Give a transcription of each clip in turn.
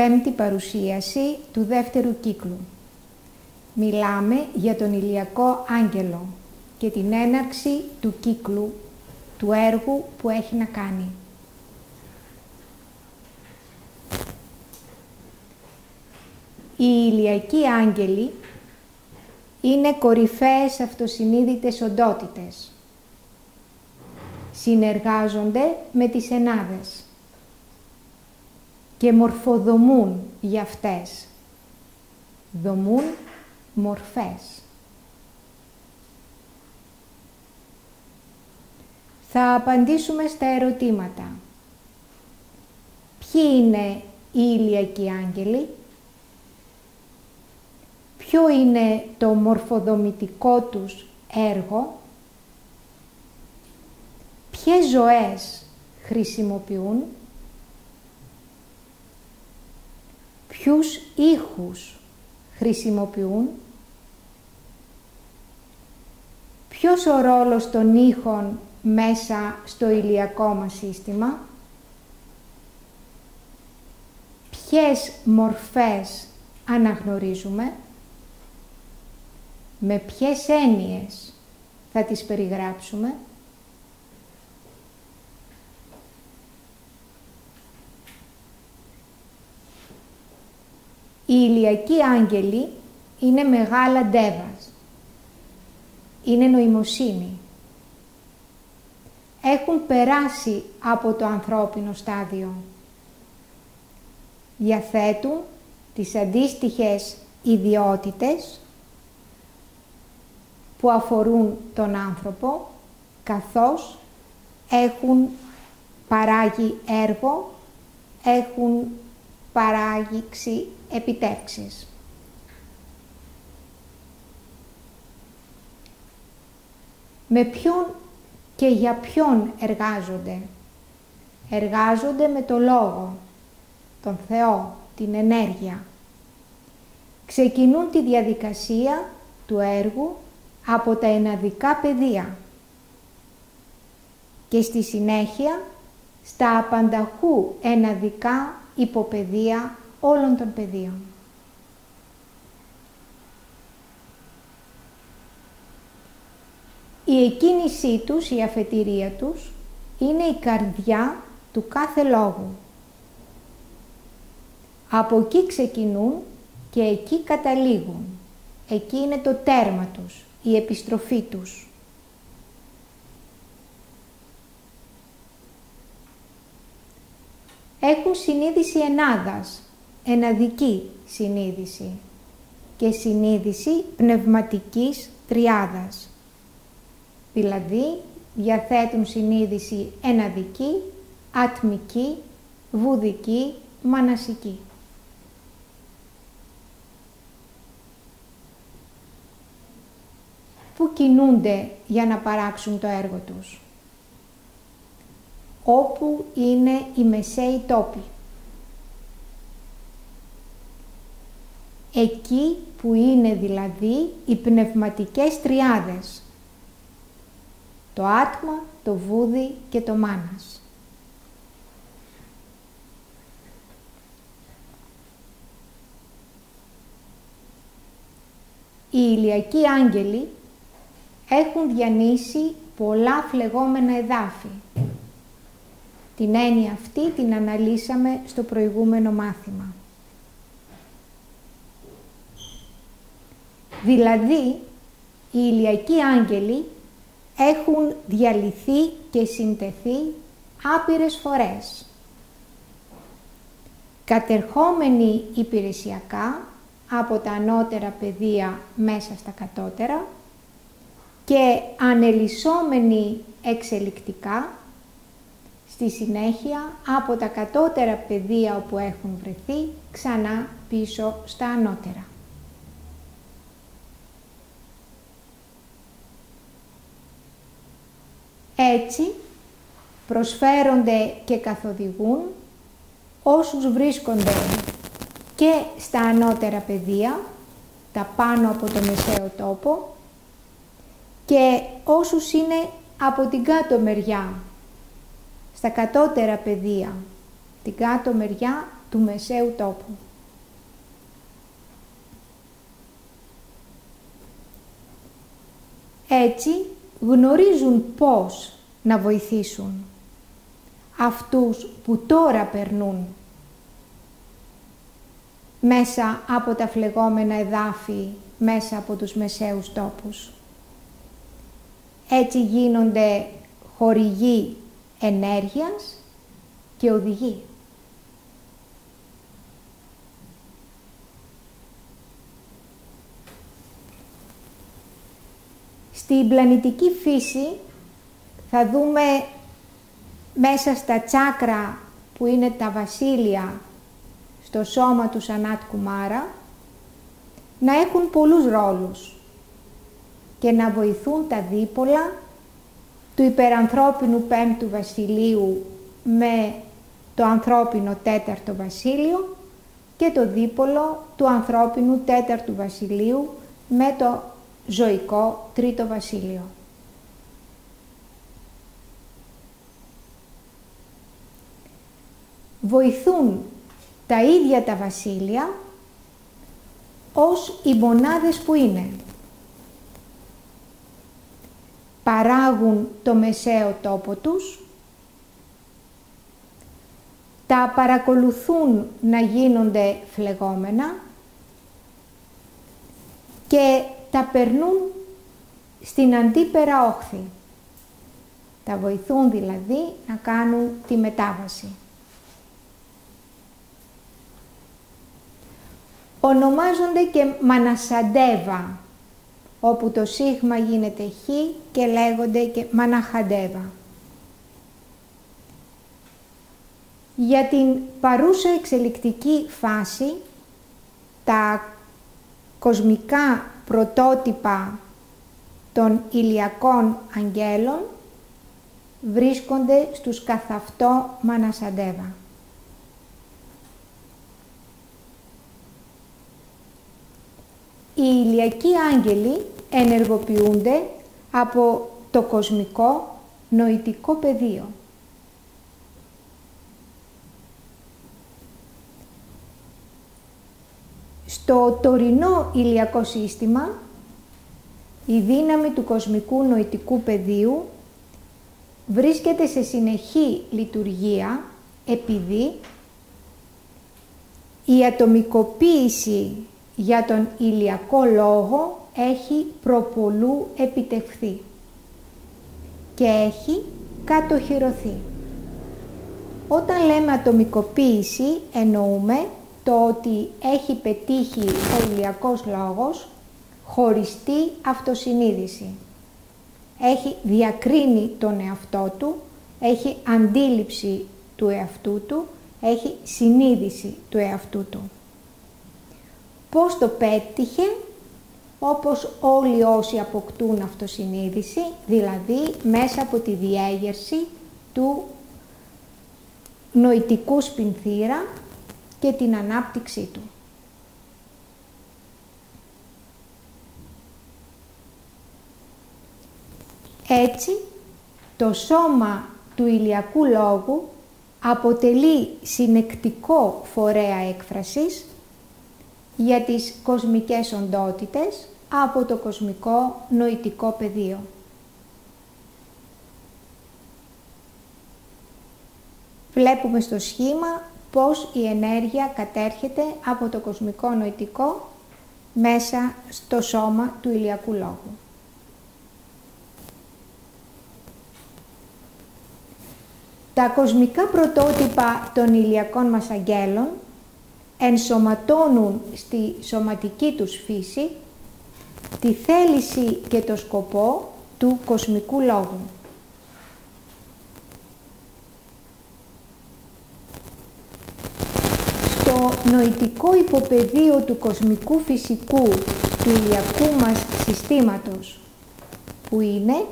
Πέμπτη παρουσίαση του δεύτερου κύκλου. Μιλάμε για τον ηλιακό άγγελο και την έναρξη του κύκλου, του έργου που έχει να κάνει. Οι ηλιακοί άγγελοι είναι κορυφαίες αυτοσυνείδητες οντότητες. Συνεργάζονται με τις ενάδες και μορφοδομούν για αυτές. Δομούν μορφές. Θα απαντήσουμε στα ερωτήματα. Ποιοι είναι οι ηλιακοί άγγελοι, ποιο είναι το μορφοδομητικό τους έργο, ποιες ζωές χρησιμοποιούν, ποιους ήχους χρησιμοποιούν, ποιος ο ρόλος των ήχων μέσα στο ηλιακό μας σύστημα, ποιες μορφές αναγνωρίζουμε, με ποιες έννοιες θα τις περιγράψουμε, Οι ηλιακοί άγγελοι είναι μεγάλα ντέβας. Είναι νοημοσύνη. Έχουν περάσει από το ανθρώπινο στάδιο. Διαθέτουν τις αντίστοιχες ιδιότητες που αφορούν τον άνθρωπο, καθώς έχουν παράγει έργο, έχουν παράγει επιτεύξεις. Με ποιον και για ποιον εργάζονται; Εργάζονται με το Λόγο, τον Θεό, την ενέργεια. Ξεκινούν τη διαδικασία του έργου από τα εναδικά πεδία και στη συνέχεια στα απανταχού εναδικά υποπεδία όλων των πεδίων. Η εκκίνησή τους, η αφετηρία τους, είναι η καρδιά του κάθε λόγου. Από εκεί ξεκινούν και εκεί καταλήγουν. Εκεί είναι το τέρμα τους, η επιστροφή τους. Έχουν συνείδηση ενάδας, εναδική συνείδηση και συνείδηση πνευματικής τριάδας. Δηλαδή, διαθέτουν συνείδηση εναδική, ατμική, βουδική, μανασική. Πού κινούνται για να παράξουν το έργο τους; Όπου είναι οι μεσαίοι τόποι. Εκεί που είναι δηλαδή οι πνευματικές τριάδες. Το άτμα, το βούδι και το μάνας. Οι ηλιακοί άγγελοι έχουν διανύσει πολλά φλεγόμενα εδάφη. Την έννοια αυτή την αναλύσαμε στο προηγούμενο μάθημα. Δηλαδή, οι ηλιακοί άγγελοι έχουν διαλυθεί και συντεθεί άπειρες φορές. Κατερχόμενοι υπηρεσιακά από τα ανώτερα πεδία μέσα στα κατώτερα και ανελισσόμενοι εξελικτικά στη συνέχεια από τα κατώτερα πεδία όπου έχουν βρεθεί ξανά πίσω στα ανώτερα. Έτσι, προσφέρονται και καθοδηγούν όσους βρίσκονται και στα ανώτερα πεδία, τα πάνω από το μεσαίο τόπο, και όσους είναι από την κάτω μεριά, στα κατώτερα πεδία, την κάτω μεριά του μεσαίου τόπου. Έτσι γνωρίζουν πώς να βοηθήσουν αυτούς που τώρα περνούν μέσα από τα φλεγόμενα εδάφη, μέσα από τους μεσαίους τόπους. Έτσι γίνονται χορηγοί ενέργειας και οδηγοί. Στην πλανητική φύση θα δούμε μέσα στα τσάκρα που είναι τα βασίλεια στο σώμα του Σανάτ Κουμάρα να έχουν πολλούς ρόλους και να βοηθούν τα δίπολα του υπερανθρώπινου πέμπτου βασιλείου με το ανθρώπινο τέταρτο βασίλειο και το δίπολο του ανθρώπινου τέταρτου βασιλείου με το ζωικό τρίτο βασίλειο. Βοηθούν τα ίδια τα βασίλεια ως οι μονάδες που είναι. Παράγουν το μεσαίο τόπο τους, τα παρακολουθούν να γίνονται φλεγόμενα και τα περνούν στην αντίπερα όχθη. Τα βοηθούν δηλαδή να κάνουν τη μετάβαση. Ονομάζονται και μανασαντέβα, όπου το σίγμα γίνεται χ και λέγονται και μαναχαντέβα. Για την παρούσα εξελικτική φάση, τα κοσμικά πρωτότυπα των ηλιακών αγγέλων βρίσκονται στους καθαυτό Μανασαντέβα. Οι ηλιακοί άγγελοι ενεργοποιούνται από το κοσμικό νοητικό πεδίο. Στο τωρινό ηλιακό σύστημα, η δύναμη του κοσμικού νοητικού πεδίου βρίσκεται σε συνεχή λειτουργία επειδή η ατομικοποίηση για τον ηλιακό λόγο έχει προπολού επιτευχθεί και έχει κατοχυρωθεί. Όταν λέμε ατομικοποίηση εννοούμε το ότι έχει πετύχει ο ηλιακός λόγος χωριστή αυτοσυνείδηση. Έχει διακρίνει τον εαυτό του, έχει αντίληψη του εαυτού του, έχει συνείδηση του εαυτού του. Πώς το πέτυχε, όπως όλοι όσοι αποκτούν αυτοσυνείδηση, δηλαδή μέσα από τη διέγερση του νοητικού σπινθήρα και την ανάπτυξή του. Έτσι, το σώμα του ηλιακού λόγου αποτελεί συνεκτικό φορέα έκφρασης για τις κοσμικές οντότητες από το κοσμικό νοητικό πεδίο. Βλέπουμε στο σχήμα πώς η ενέργεια κατέρχεται από το κοσμικό νοητικό μέσα στο σώμα του ηλιακού λόγου. Τα κοσμικά πρωτότυπα των ηλιακών μας αγγέλων ενσωματώνουν στη σωματική τους φύση τη θέληση και το σκοπό του κοσμικού λόγου. Στο νοητικό υποπεδίο του κοσμικού φυσικού του ηλιακού μας συστήματος, που είναι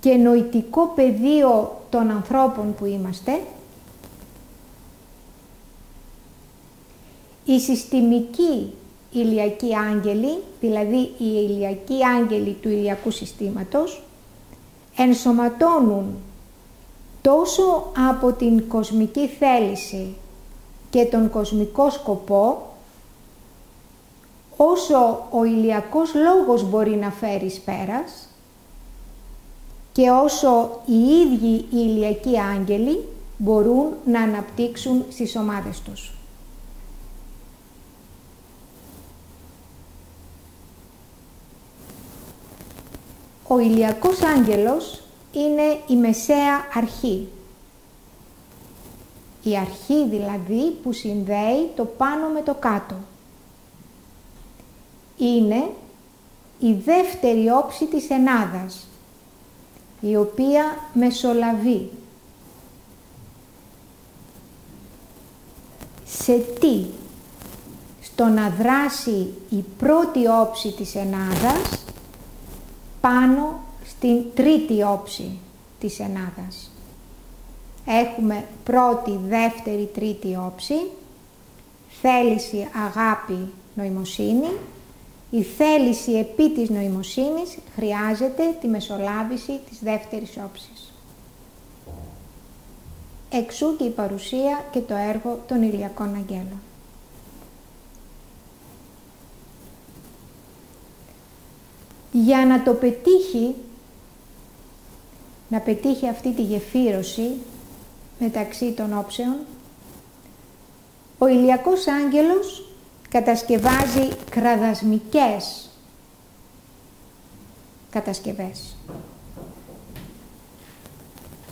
και νοητικό πεδίο των ανθρώπων που είμαστε, Οι συστημικοί ηλιακοί άγγελοι, δηλαδή οι ηλιακοί άγγελοι του ηλιακού συστήματος, ενσωματώνουν τόσο από την κοσμική θέληση και τον κοσμικό σκοπό όσο ο ηλιακός λόγος μπορεί να φέρει πέρας και όσο οι ίδιοι οι ηλιακοί άγγελοι μπορούν να αναπτύξουν στις ομάδες τους. Ο ηλιακός άγγελος είναι η μεσαία αρχή. Η αρχή δηλαδή που συνδέει το πάνω με το κάτω. Είναι η δεύτερη όψη της ενάδας, η οποία μεσολαβεί. Σε τι, στο να δράσει η πρώτη όψη της ενάδας πάνω στην τρίτη όψη της ενάδας. Έχουμε πρώτη, δεύτερη, τρίτη όψη, θέληση, αγάπη, νοημοσύνη. Η θέληση επί της νοημοσύνης χρειάζεται τη μεσολάβηση της δεύτερης όψης. Εξού και η παρουσία και το έργο των ηλιακών αγγέλων. Για να το πετύχει, να πετύχει αυτή τη γεφύρωση μεταξύ των όψεων, ο ηλιακός άγγελος κατασκευάζει κραδασμικές κατασκευές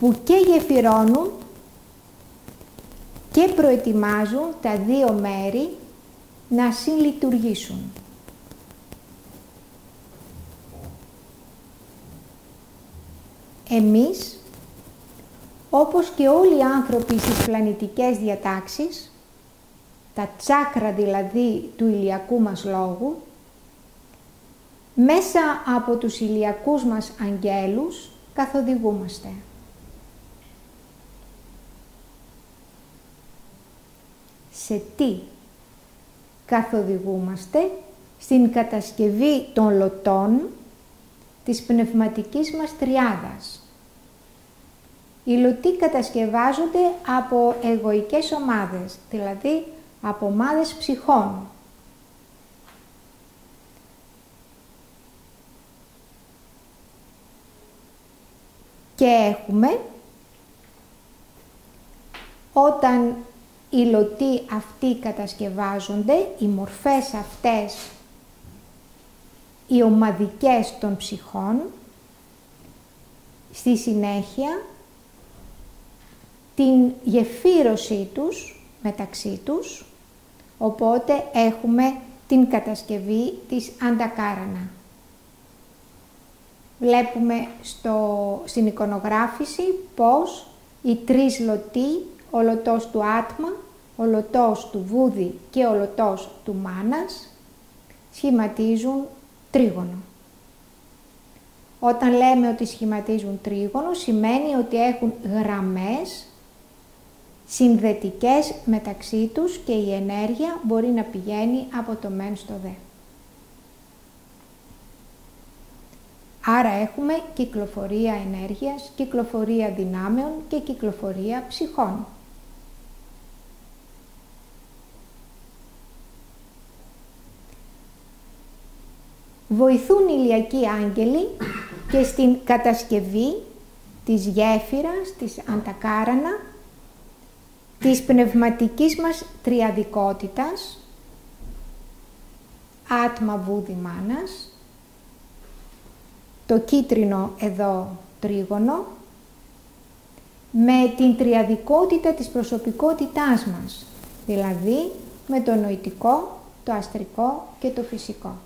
που και γεφυρώνουν και προετοιμάζουν τα δύο μέρη να συλλειτουργήσουν. Εμείς, όπως και όλοι οι άνθρωποι στις πλανητικές διατάξεις, τα τσάκρα δηλαδή του ηλιακού μας λόγου, μέσα από τους ηλιακούς μας αγγέλους καθοδηγούμαστε. Σε τι καθοδηγούμαστε; Στην κατασκευή των λωτών της πνευματικής μας τριάδας. Οι λωτοί κατασκευάζονται από εγωικές ομάδες, δηλαδή από ομάδες ψυχών. Και έχουμε, όταν οι λωτοί αυτοί κατασκευάζονται, οι μορφές αυτές, οι ομαδικές των ψυχών, στη συνέχεια την γεφύρωσή τους μεταξύ τους, οπότε έχουμε την κατασκευή της αντακάρανα. Βλέπουμε στο, στην εικονογράφηση πως οι τρεις λωτοί, ο λωτός του άτμα, ο λωτός του βούδι και ο λωτός του μάνας, σχηματίζουν τρίγωνο. Όταν λέμε ότι σχηματίζουν τρίγωνο, σημαίνει ότι έχουν γραμμές συνδετικές μεταξύ τους και η ενέργεια μπορεί να πηγαίνει από το μεν στο δε. Άρα έχουμε κυκλοφορία ενέργειας, κυκλοφορία δυνάμεων και κυκλοφορία ψυχών. Βοηθούν οι ηλιακοί άγγελοι και στην κατασκευή της γέφυρας, της αντακάρανα, της πνευματικής μας τριαδικότητας, άτμα βούδι μάνας, το κίτρινο εδώ τρίγωνο, με την τριαδικότητα της προσωπικότητάς μας, δηλαδή με το νοητικό, το αστρικό και το φυσικό.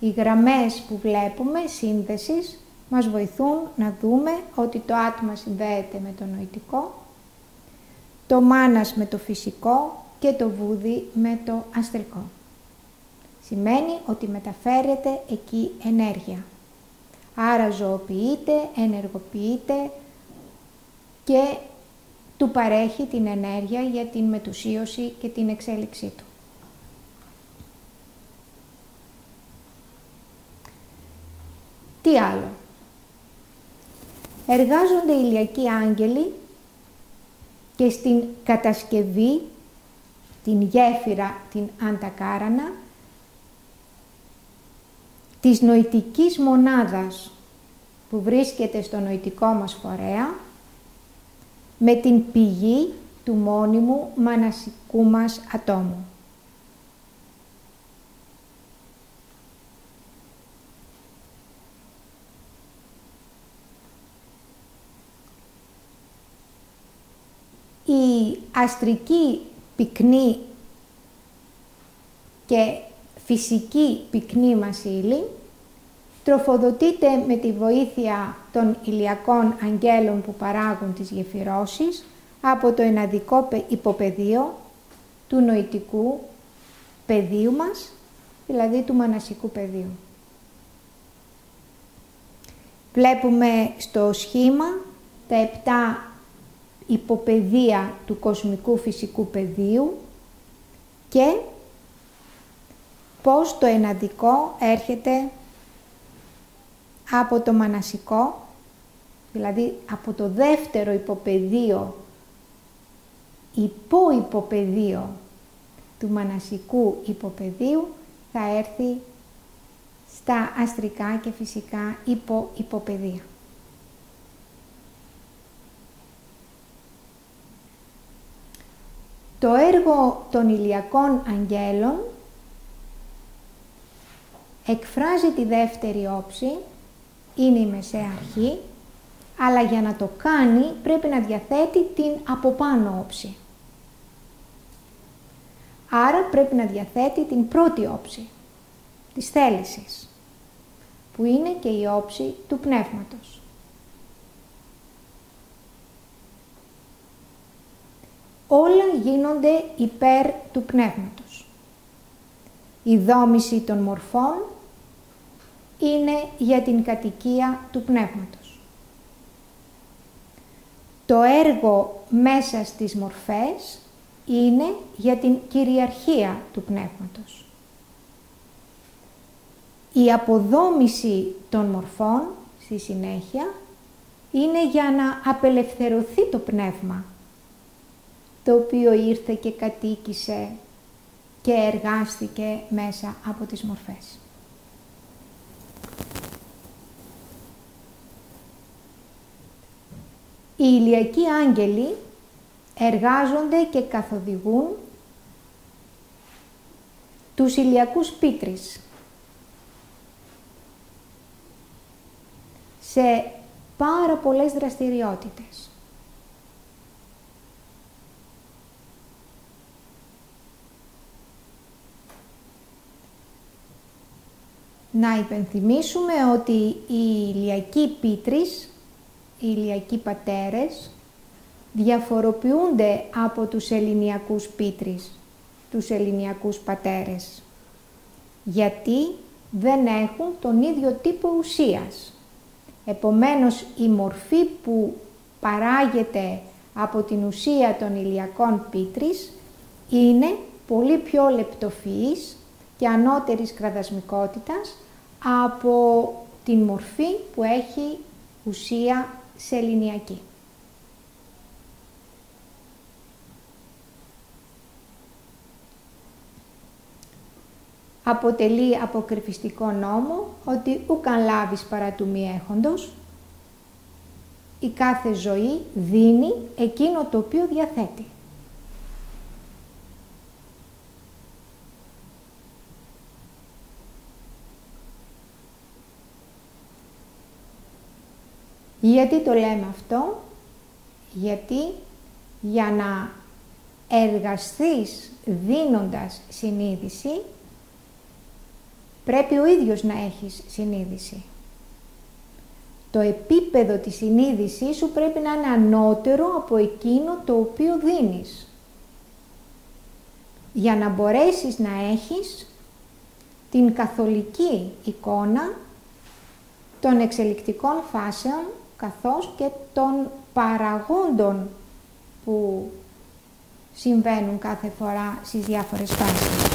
Οι γραμμές που βλέπουμε σύνδεσης μας βοηθούν να δούμε ότι το άτμα συνδέεται με το νοητικό το μάνας με το φυσικό και το βούδι με το αστρικό. Σημαίνει ότι μεταφέρεται εκεί ενέργεια. Άρα ζωοποιείται, ενεργοποιείται και του παρέχει την ενέργεια για την μετουσίωση και την εξέλιξή του. Τι άλλο; Εργάζονται ηλιακοί άγγελοι και στην κατασκευή, την γέφυρα, την αντακάρανα, της νοητικής μονάδας που βρίσκεται στο νοητικό μας φορέα με την πηγή του μόνιμου μανασικού μας ατόμου. Η αστρική πυκνή και φυσική πυκνή μας ύλη τροφοδοτείται με τη βοήθεια των ηλιακών αγγέλων που παράγουν τις γεφυρώσεις από το εναδικό υποπεδίο του νοητικού πεδίου μας, δηλαδή του μανασικού πεδίου. Βλέπουμε στο σχήμα τα επτά υποπεδία του κοσμικού φυσικού πεδίου και πώς το εναδικό έρχεται από το μανασικό, δηλαδή από το δεύτερο υποπεδίο, υπό-υποπεδίο του μανασικού υποπεδίου, θα έρθει στα αστρικά και φυσικά υπο-υποπεδία. Το έργο των ηλιακών αγγέλων εκφράζει τη δεύτερη όψη είναι η μεσαία αρχή, αλλά για να το κάνει πρέπει να διαθέτει την από πάνω όψη. Άρα πρέπει να διαθέτει την πρώτη όψη, της θέλησης, που είναι και η όψη του πνεύματος. Όλα γίνονται υπέρ του πνεύματος. Η δόμηση των μορφών είναι για την κατοικία του πνεύματος. Το έργο μέσα στις μορφές είναι για την κυριαρχία του πνεύματος. Η αποδόμηση των μορφών, στη συνέχεια, είναι για να απελευθερωθεί το πνεύμα, το οποίο ήρθε και κατοίκησε και εργάστηκε μέσα από τις μορφές. Οι ηλιακοί άγγελοι εργάζονται και καθοδηγούν τους ηλιακούς πίτρεις σε πάρα πολλές δραστηριότητες. Να υπενθυμίσουμε ότι οι ηλιακοί πίτρεις οι ηλιακοί πατέρες διαφοροποιούνται από τους ελληνιακούς πίτρεις, τους ελληνιακούς πατέρες. Γιατί δεν έχουν τον ίδιο τύπο ουσίας. Επομένως, η μορφή που παράγεται από την ουσία των ηλιακών πίτρης είναι πολύ πιο λεπτοφυής και ανώτερης κραδασμικότητας από την μορφή που έχει ουσία σε ελληνιακή. Αποτελεί αποκρυφιστικό νόμο ότι ουκαν λάβεις παρά του μη έχοντος, η κάθε ζωή δίνει εκείνο το οποίο διαθέτει. Γιατί το λέμε αυτό, γιατί για να εργαστείς δίνοντας συνείδηση, πρέπει ο ίδιος να έχεις συνείδηση. Το επίπεδο της συνείδησής σου πρέπει να είναι ανώτερο από εκείνο το οποίο δίνεις. Για να μπορέσεις να έχεις την καθολική εικόνα των εξελικτικών φάσεων καθώς και των παραγόντων που συμβαίνουν κάθε φορά στις διάφορες φάσεις.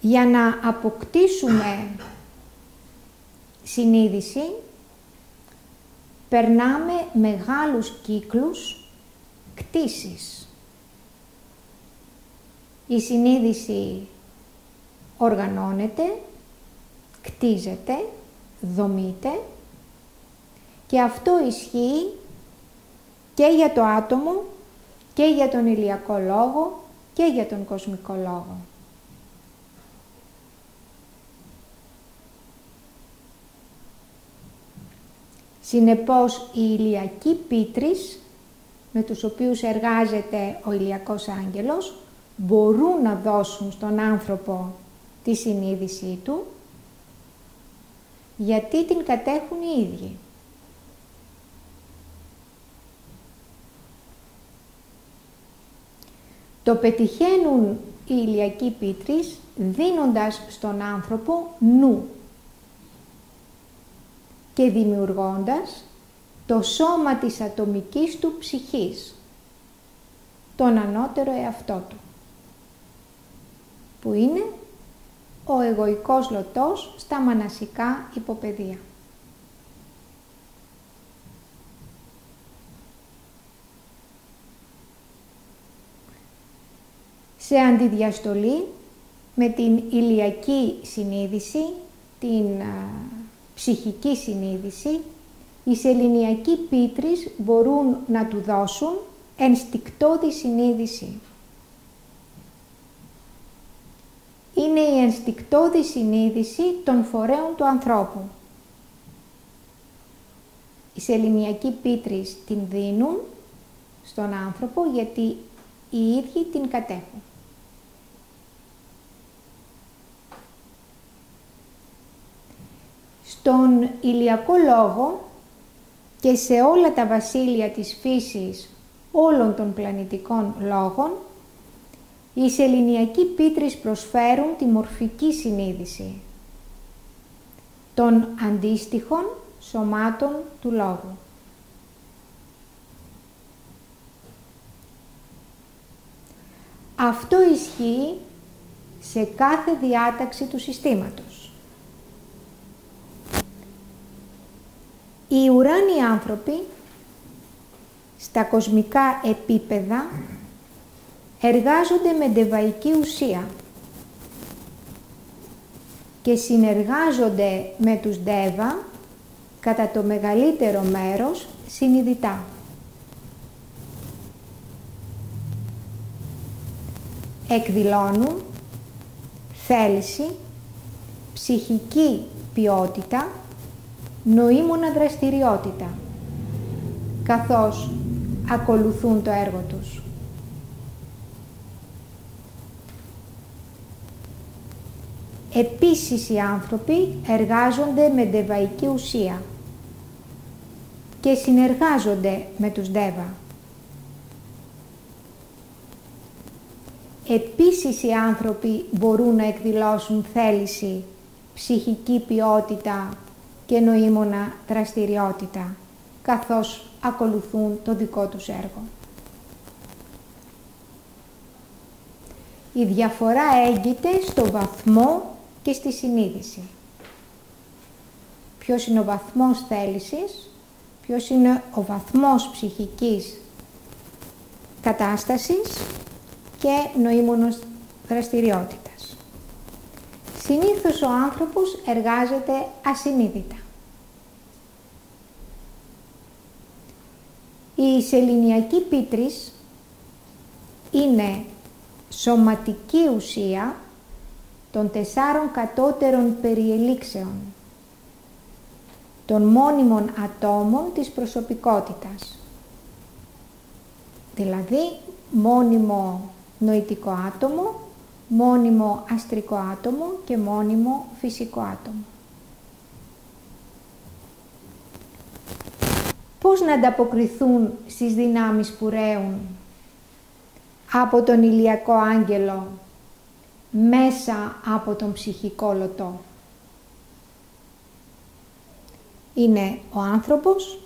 Για να αποκτήσουμε συνείδηση, περνάμε μεγάλους κύκλους κτίσης. Η συνείδηση οργανώνεται, κτίζεται, δομείται και αυτό ισχύει και για το άτομο και για τον ηλιακό λόγο και για τον κοσμικό λόγο. Συνεπώς, οι ηλιακοί πίτρεις, με τους οποίους εργάζεται ο ηλιακός άγγελος, μπορούν να δώσουν στον άνθρωπο τη συνείδησή του, γιατί την κατέχουν οι ίδιοι. Το πετυχαίνουν οι ηλιακοί πίτρεις δίνοντας στον άνθρωπο νου και δημιουργώντας το σώμα της ατομικής του ψυχής, τον ανώτερο εαυτό του, που είναι ο εγωικός λωτός στα μανασικά υποπεδία. Σε αντιδιαστολή με την ηλιακή συνείδηση, την ψυχική συνείδηση, οι σεληνιακοί πίτρεις μπορούν να του δώσουν ενστικτόδη συνείδηση. Είναι η ενστικτόδη συνείδηση των φορέων του ανθρώπου. Οι σεληνιακοί πίτρεις την δίνουν στον άνθρωπο γιατί οι ίδιοι την κατέχουν. Στον ηλιακό λόγο και σε όλα τα βασίλεια της φύσης όλων των πλανητικών λόγων, οι σεληνιακοί πίτρεις προσφέρουν τη μορφική συνείδηση των αντίστοιχων σωμάτων του λόγου. Αυτό ισχύει σε κάθε διάταξη του συστήματος. Οι ουράνιοι άνθρωποι στα κοσμικά επίπεδα εργάζονται με ντεβαϊκή ουσία και συνεργάζονται με τους ντέβα κατά το μεγαλύτερο μέρος συνειδητά. Εκδηλώνουν θέληση, ψυχική ποιότητα νοήμωνα δραστηριότητα, καθώς ακολουθούν το έργο τους. Επίσης οι άνθρωποι εργάζονται με ντεβαϊκή ουσία και συνεργάζονται με τους ντεβα. Επίσης οι άνθρωποι μπορούν να εκδηλώσουν θέληση, ψυχική ποιότητα και νοήμωνα δραστηριότητα, καθώς ακολουθούν το δικό τους έργο. Η διαφορά έγκυται στο βαθμό και στη συνείδηση. Ποιος είναι ο βαθμός θέλησης, ποιος είναι ο βαθμός ψυχικής κατάστασης και νοήμονος δραστηριότητας. Συνήθως ο άνθρωπος εργάζεται ασυνείδητα. Η σεληνιακή πίτρης είναι σωματική ουσία των τεσσάρων κατώτερων περιελήξεων των μόνιμων ατόμων της προσωπικότητας. Δηλαδή, μόνιμο νοητικό άτομο, μόνιμο αστρικό άτομο και μόνιμο φυσικό άτομο. Πώς να ανταποκριθούν στις δυνάμεις που ρέουν από τον ηλιακό άγγελο μέσα από τον ψυχικό λωτό. Είναι ο άνθρωπος,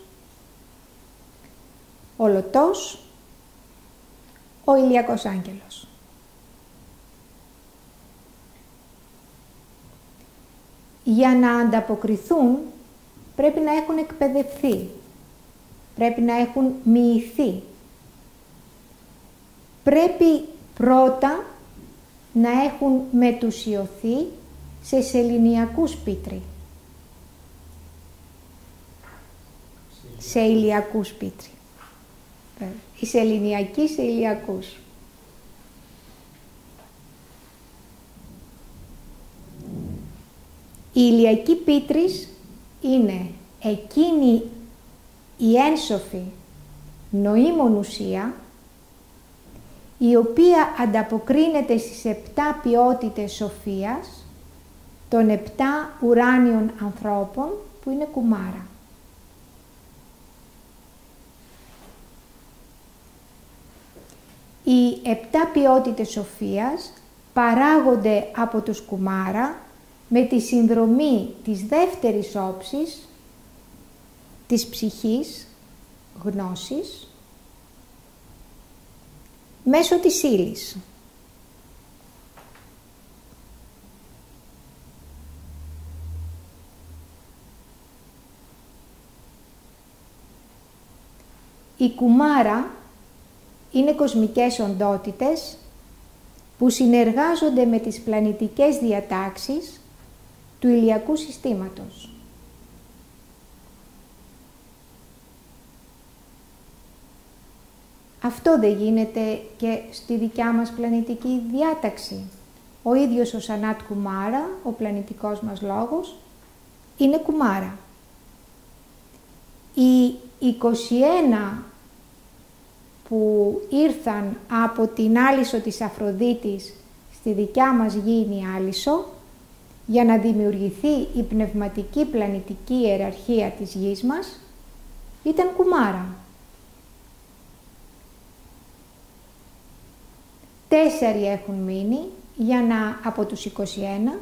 ο λωτός, ο ηλιακός άγγελος. για να ανταποκριθούν πρέπει να έχουν εκπαιδευθεί πρέπει να έχουν μοιηθεί. Πρέπει πρώτα να έχουν μετουσιωθεί σε σεληνιακούς πίτρι. Σε ηλιακούς πίτρι. Οι σεληνιακοί σε ηλιακούς. Η ηλιακή πίτρις είναι εκείνη η ένσοφη νοήμων ουσία η οποία ανταποκρίνεται στις επτά ποιότητες σοφίας των επτά ουράνιων ανθρώπων που είναι κουμάρα. Οι επτά ποιότητες σοφίας παράγονται από τους κουμάρα με τη συνδρομή της δεύτερης όψης της ψυχής, γνώσης, μέσω της ύλης. Η κουμάρα είναι κοσμικές οντότητες που συνεργάζονται με τις πλανητικές διατάξεις του ηλιακού συστήματος. Αυτό δεν γίνεται και στη δικιά μας πλανητική διάταξη. Ο ίδιος ο Σανάτ Κουμάρα, ο πλανητικός μας λόγος, είναι Κουμάρα. Οι 21 που ήρθαν από την Άλυσο της Αφροδίτης στη δικιά μας γήινη Άλυσο για να δημιουργηθεί η πνευματική πλανητική ιεραρχία της γης μας ήταν κουμάρα. Τέσσερι έχουν μείνει για να, από τους 21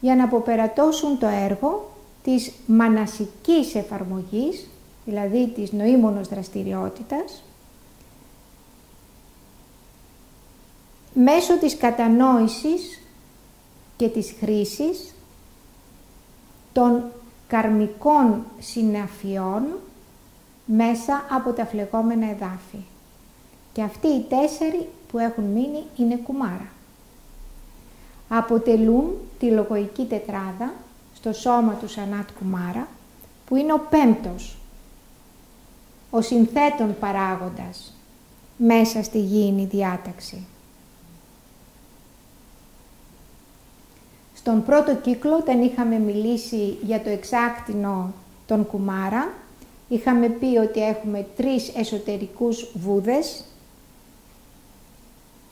για να αποπερατώσουν το έργο της μανασικής εφαρμογής, δηλαδή της νοήμονος δραστηριότητας, μέσω της κατανόησης και της χρήσης των καρμικών συναφιών μέσα από τα φλεγόμενα εδάφη. Και αυτοί οι τέσσερι που έχουν μείνει είναι κουμάρα. Αποτελούν τη λογοϊκή τετράδα στο σώμα τους Σανάτ Κουμάρα, που είναι ο πέμπτος, ο συνθέτων παράγοντας μέσα στη γήινη διάταξη. Στον πρώτο κύκλο, όταν είχαμε μιλήσει για το εξάκτηνο των κουμάρα, είχαμε πει ότι έχουμε τρεις εσωτερικούς βούδες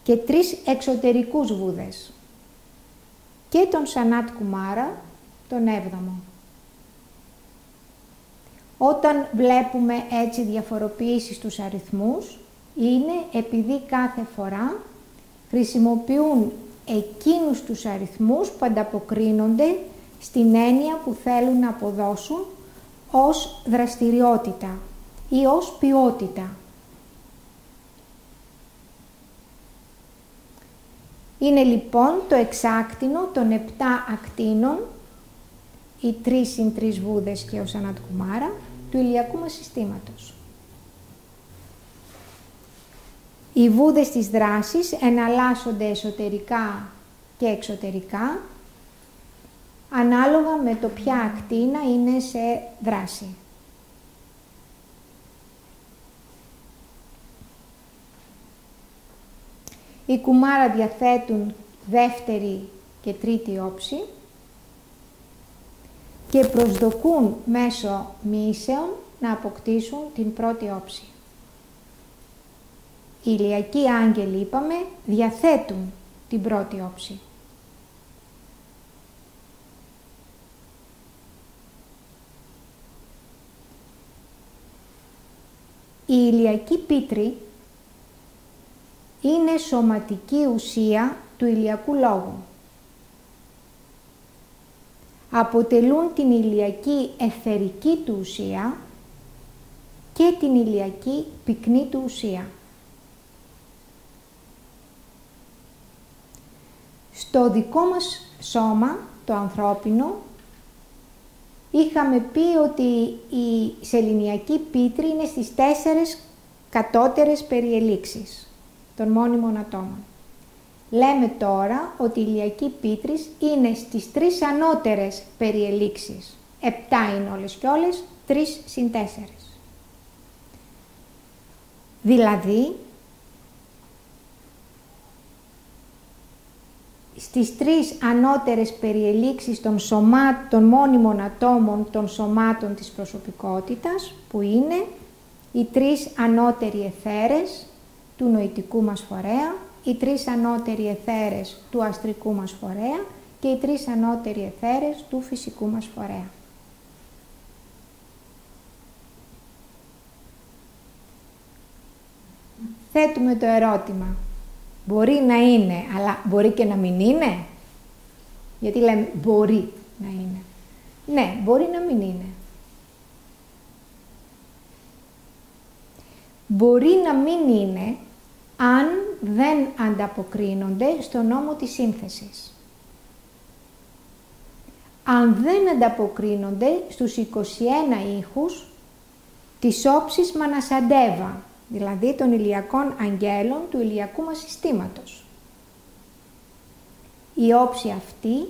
και τρεις εξωτερικούς βούδες και τον Σανάτ Κουμάρα, τον έβδομο. Όταν βλέπουμε έτσι διαφοροποιήσεις στους αριθμούς, είναι επειδή κάθε φορά χρησιμοποιούν εκείνους τους αριθμούς που ανταποκρίνονται στην έννοια που θέλουν να αποδώσουν ως δραστηριότητα ή ως ποιότητα. Είναι λοιπόν το εξάκτηνο των επτά ακτίνων, οι τρεις συν τρεις βούδες και ο Σανάτ Κουμάρα, του ηλιακού μας συστήματος. Οι βούδες της δράσης εναλλάσσονται εσωτερικά και εξωτερικά, ανάλογα με το ποια ακτίνα είναι σε δράση. Οι κουμάρα διαθέτουν δεύτερη και τρίτη όψη και προσδοκούν μέσω μίσεων να αποκτήσουν την πρώτη όψη. Οι ηλιακοί άγγελοι, είπαμε, διαθέτουν την πρώτη όψη. Η ηλιακή πίτρη είναι σωματική ουσία του ηλιακού λόγου. Αποτελούν την ηλιακή εθερική του ουσία και την ηλιακή πυκνή του ουσία. Στο δικό μας σώμα, το ανθρώπινο, είχαμε πει ότι η σεληνιακή πίτρη είναι στις τέσσερες κατώτερες περιελήξεις των μόνιμων ατόμων. Λέμε τώρα ότι η ηλιακή πίτρης είναι στις τρεις ανώτερες περιελήξεις. Επτά είναι όλες και όλες, τρεις συν τέσσερες. Δηλαδή, στις τρεις ανώτερες περιελήξεις των, σωμάτων, μόνιμων ατόμων των σωμάτων της προσωπικότητας, που είναι οι τρεις ανώτεροι εθέρες του νοητικού μας φορέα, οι τρεις ανώτεροι εθέρες του αστρικού μας φορέα και οι τρεις ανώτεροι εθέρες του φυσικού μας φορέα. Θέτουμε το ερώτημα. Μπορεί να είναι, αλλά μπορεί και να μην είναι; Γιατί λέμε μπορεί να είναι. Ναι, μπορεί να μην είναι. Μπορεί να μην είναι αν δεν ανταποκρίνονται στο νόμο της σύνθεσης. Αν δεν ανταποκρίνονται στους 21 ήχους της όψης Μανασαντέβα, δηλαδή των ηλιακών αγγέλων του ηλιακού μας συστήματος. Η όψη αυτή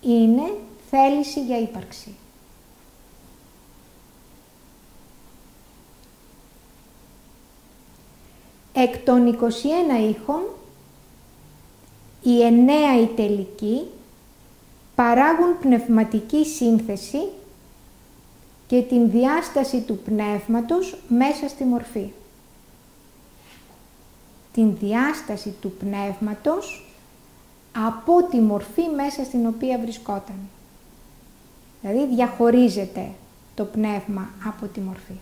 είναι θέληση για ύπαρξη. Εκ των 21 ήχων, οι εννέα οι τελικοί παράγουν πνευματική σύνθεση και την διάσταση του πνεύματος μέσα στη μορφή. Την διάσταση του πνεύματος από τη μορφή μέσα στην οποία βρισκόταν. Δηλαδή διαχωρίζεται το πνεύμα από τη μορφή.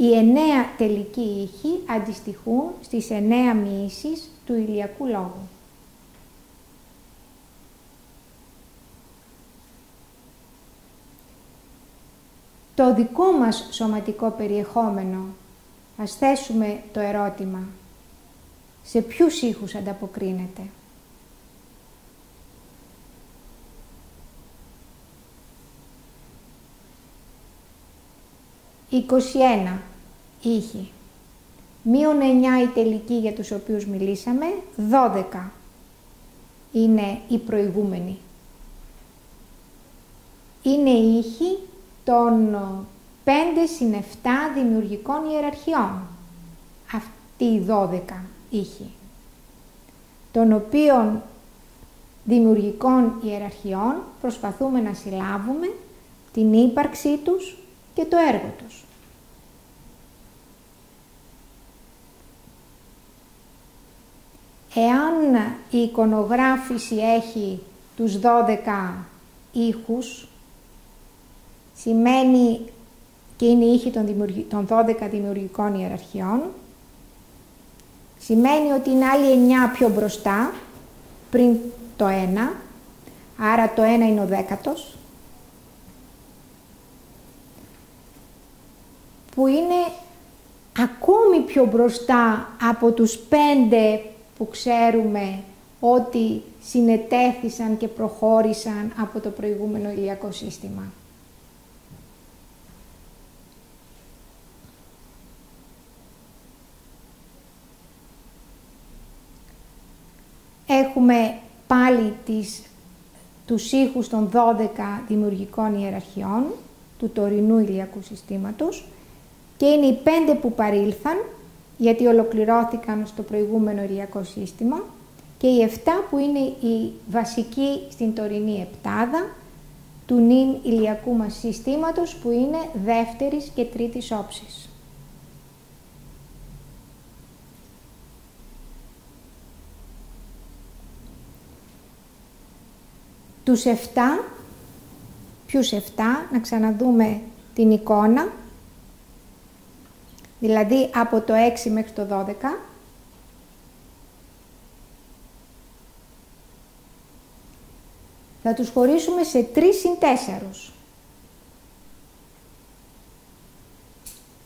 Οι εννέα τελικοί ήχοι αντιστοιχούν στις εννέα μοιήσεις του ηλιακού λόγου. Το δικό μας σωματικό περιεχόμενο, ας θέσουμε το ερώτημα, σε ποιους ήχους ανταποκρίνεται; «21 ήχοι. Μείον 9 οι τελικοί για τους οποίους μιλήσαμε, 12 είναι οι προηγούμενοι. Είναι οι ήχοι των 5 συν 7 δημιουργικών ιεραρχιών. Αυτή οι 12 ήχοι. Των οποίων δημιουργικών ιεραρχιών προσπαθούμε να συλλάβουμε την ύπαρξή τους και το έργο τους. Εάν η εικονογράφηση έχει τους 12 ήχους, σημαίνει και είναι η ήχη των 12 δημιουργικών ιεραρχιών, σημαίνει ότι είναι άλλοι 9 πιο μπροστά, πριν το 1, άρα το 1 είναι ο δέκατος, που είναι ακόμη πιο μπροστά από τους πέντε που ξέρουμε ότι συνετέθησαν και προχώρησαν από το προηγούμενο ηλιακό σύστημα. Έχουμε πάλι τις, τους ήχους των 12 δημιουργικών ιεραρχιών του τωρινού ηλιακού συστήματος και είναι οι πέντε που παρήλθαν γιατί ολοκληρώθηκαν στο προηγούμενο ηλιακό σύστημα και οι 7 που είναι η βασική στην τωρινή επτάδα του νυν ηλιακού μας συστήματος που είναι δεύτερης και τρίτης όψης. Τους 7, ποιους 7, να ξαναδούμε την εικόνα δηλαδή από το 6 μέχρι το 12, θα τους χωρίσουμε σε 3 συν 4.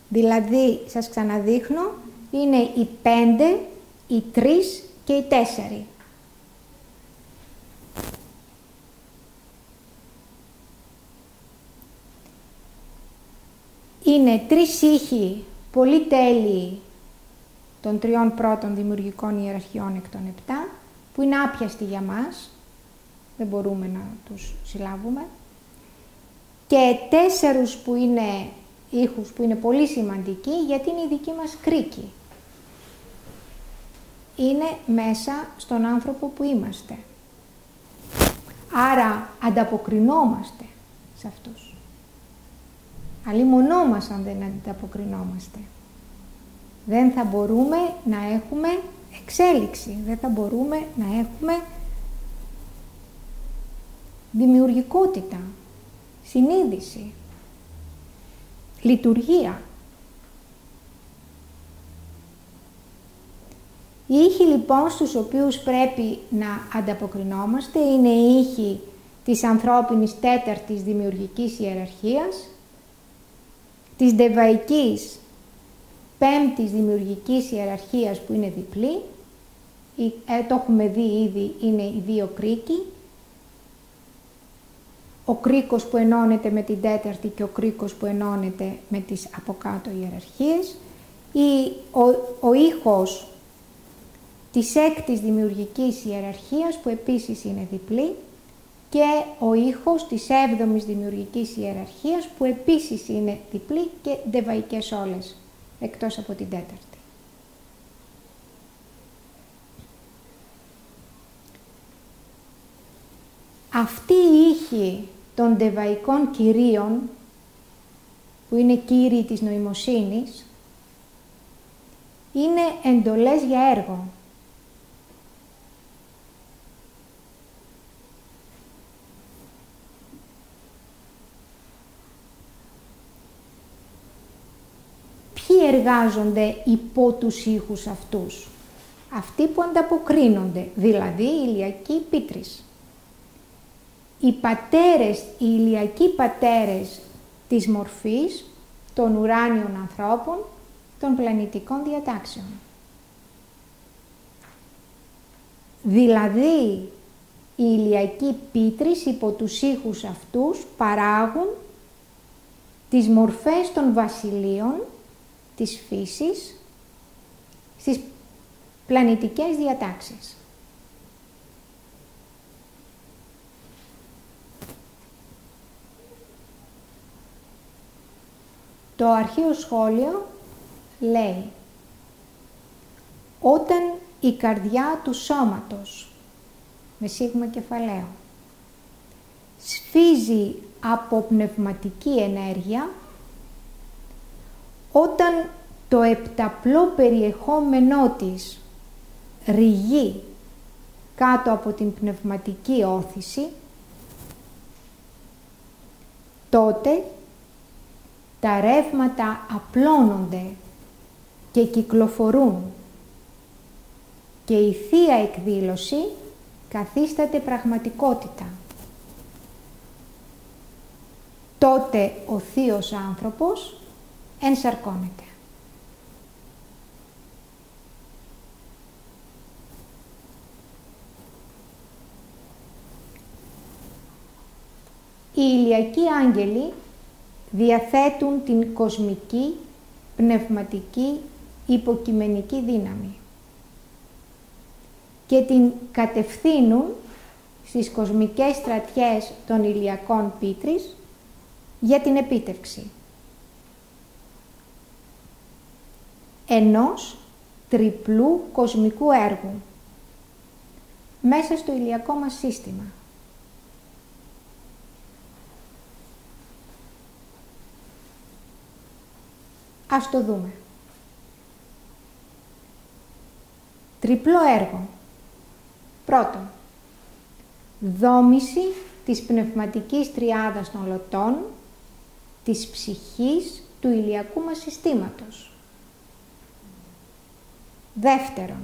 Δηλαδή, σας ξαναδείχνω, είναι οι 5, οι 3 και οι 4. είναι τρεις ήχοι πολύ τέλειοι των τριών πρώτων δημιουργικών ιεραρχιών εκ των επτά, που είναι άπιαστοι για μας, δεν μπορούμε να τους συλλάβουμε, και τέσσερους που είναι ήχους που είναι πολύ σημαντικοί, γιατί είναι η δική μας κρίκη. Είναι μέσα στον άνθρωπο που είμαστε. Άρα ανταποκρινόμαστε σε αυτούς. Αλλή μας αν δεν ανταποκρινόμαστε. Δεν θα μπορούμε να έχουμε εξέλιξη, δεν θα μπορούμε να έχουμε δημιουργικότητα, συνείδηση, λειτουργία. Οι ήχοι λοιπόν στους οποίους πρέπει να ανταποκρινόμαστε είναι οι ήχοι της ανθρώπινης τέταρτης δημιουργικής ιεραρχίας, της δεβαϊκής πέμπτης δημιουργικής ιεραρχίας που είναι διπλή, ε, το έχουμε δει ήδη, είναι οι δύο κρίκοι, ο κρίκος που ενώνεται με την τέταρτη και ο κρίκος που ενώνεται με τις από κάτω ιεραρχίες, ή ο, ο ήχος της έκτης δημιουργικής ιεραρχίας που επίσης είναι διπλή και ο ήχος της έβδομης δημιουργικής ιεραρχίας που επίσης είναι διπλή και δεβαϊκές όλες, εκτός από την τέταρτη. Αυτή η ήχη των δεβαϊκών κυρίων, που είναι κύριοι της νοημοσύνης, είναι εντολές για έργο. Ποιοι εργάζονται υπό τους ήχους αυτούς. Αυτοί που ανταποκρίνονται, δηλαδή οι ηλιακοί πίτρεις οι πατέρες, οι ηλιακοί πατέρες της μορφής των ουράνιων ανθρώπων των πλανητικών διατάξεων. Δηλαδή, οι ηλιακοί πίτρεις υπό τους ήχους αυτούς παράγουν τις μορφές των βασιλείων της φύσης στις πλανητικές διατάξεις. Το αρχαίο σχόλιο λέει όταν η καρδιά του σώματος με σίγμα κεφαλαίο σφίζει από πνευματική ενέργεια όταν το επταπλό περιεχόμενό της ρηγεί κάτω από την πνευματική όθηση τότε τα ρεύματα απλώνονται και κυκλοφορούν και η Θεία Εκδήλωση καθίσταται πραγματικότητα. Τότε ο Θείος Άνθρωπος ενσαρκώνεται. Οι ηλιακοί άγγελοι διαθέτουν την κοσμική, πνευματική, υποκειμενική δύναμη και την κατευθύνουν στις κοσμικές στρατιές των ηλιακών πίτρης για την επίτευξη ενός τριπλού κοσμικού έργου μέσα στο ηλιακό μας σύστημα. Ας το δούμε. Τριπλό έργο. Πρώτον, δόμηση της πνευματικής τριάδας των λωτών, της ψυχής του ηλιακού μας συστήματος. Δεύτερον,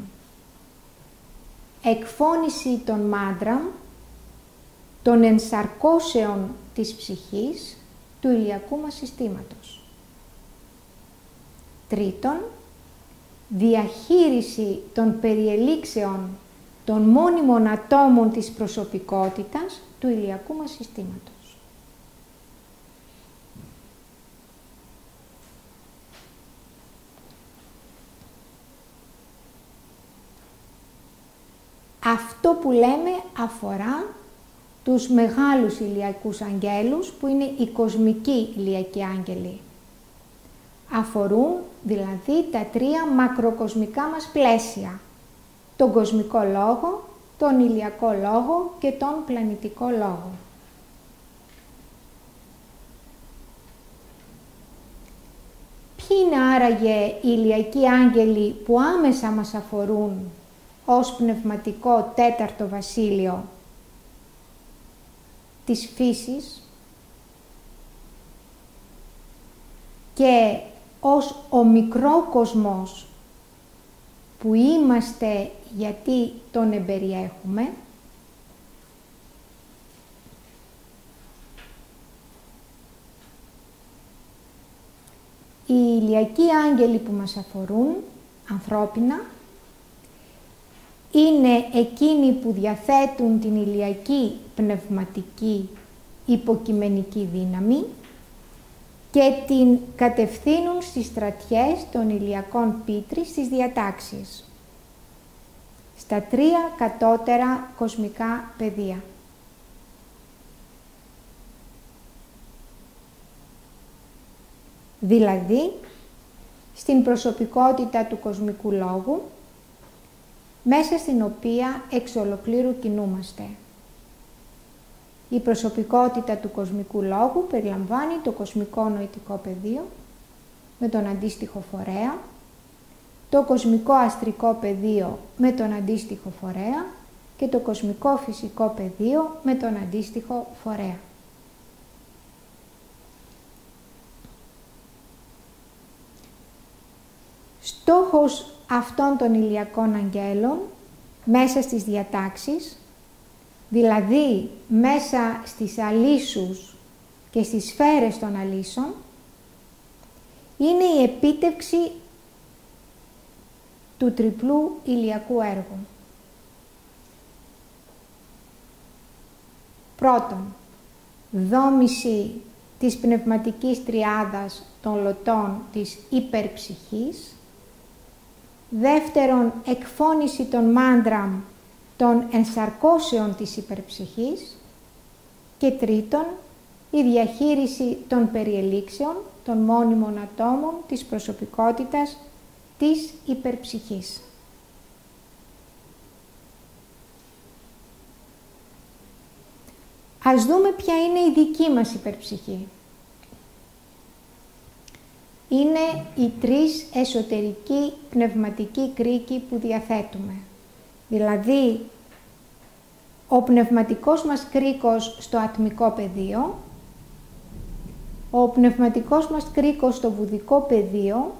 εκφώνηση των μάντραμ, των ενσαρκώσεων της ψυχής του ηλιακού μας συστήματος. Τρίτον, διαχείριση των περιελήξεων των μόνιμων ατόμων της προσωπικότητας του ηλιακού μας συστήματος. Αυτό που λέμε αφορά τους μεγάλους ηλιακούς αγγέλους που είναι οι κοσμικοί ηλιακοί άγγελοι. Αφορούν δηλαδή τα τρία μακροκοσμικά μας πλαίσια. Τον κοσμικό λόγο, τον ηλιακό λόγο και τον πλανητικό λόγο. Ποιοι είναι άραγε οι ηλιακοί άγγελοι που άμεσα μας αφορούν ως πνευματικό τέταρτο βασίλειο της φύσης και ως ο μικρό κοσμός που είμαστε γιατί τον εμπεριέχουμε, οι ηλιακοί άγγελοι που μας αφορούν, ανθρώπινα, είναι εκείνοι που διαθέτουν την ηλιακή πνευματική υποκειμενική δύναμη και την κατευθύνουν στις στρατιές των ηλιακών πίτρης στις διατάξεις. Στα τρία κατώτερα κοσμικά πεδία. Δηλαδή, στην προσωπικότητα του κοσμικού λόγου, μέσα στην οποία εξ ολοκλήρου κινούμαστε. Η προσωπικότητα του κοσμικού λόγου περιλαμβάνει το κοσμικό νοητικό πεδίο με τον αντίστοιχο φορέα, το κοσμικό αστρικό πεδίο με τον αντίστοιχο φορέα και το κοσμικό φυσικό πεδίο με τον αντίστοιχο φορέα. Στόχος αυτών των ηλιακών αγγέλων μέσα στις διατάξεις, δηλαδή μέσα στις αλήσους και στις σφαίρες των αλήσων, είναι η επίτευξη του τριπλού ηλιακού έργου. Πρώτον, δόμηση της πνευματικής τριάδας των λωτών της υπερψυχής, Δεύτερον, εκφώνηση των μάντραμ των ενσαρκώσεων της υπερψυχής. Και τρίτον, η διαχείριση των περιελήξεων των μόνιμων ατόμων της προσωπικότητας της υπερψυχής. Ας δούμε ποια είναι η δική μας υπερψυχή είναι οι τρεις εσωτερικοί πνευματικοί κρίκοι που διαθέτουμε. Δηλαδή, ο πνευματικός μας κρίκος στο ατμικό πεδίο, ο πνευματικός μας κρίκος στο βουδικό πεδίο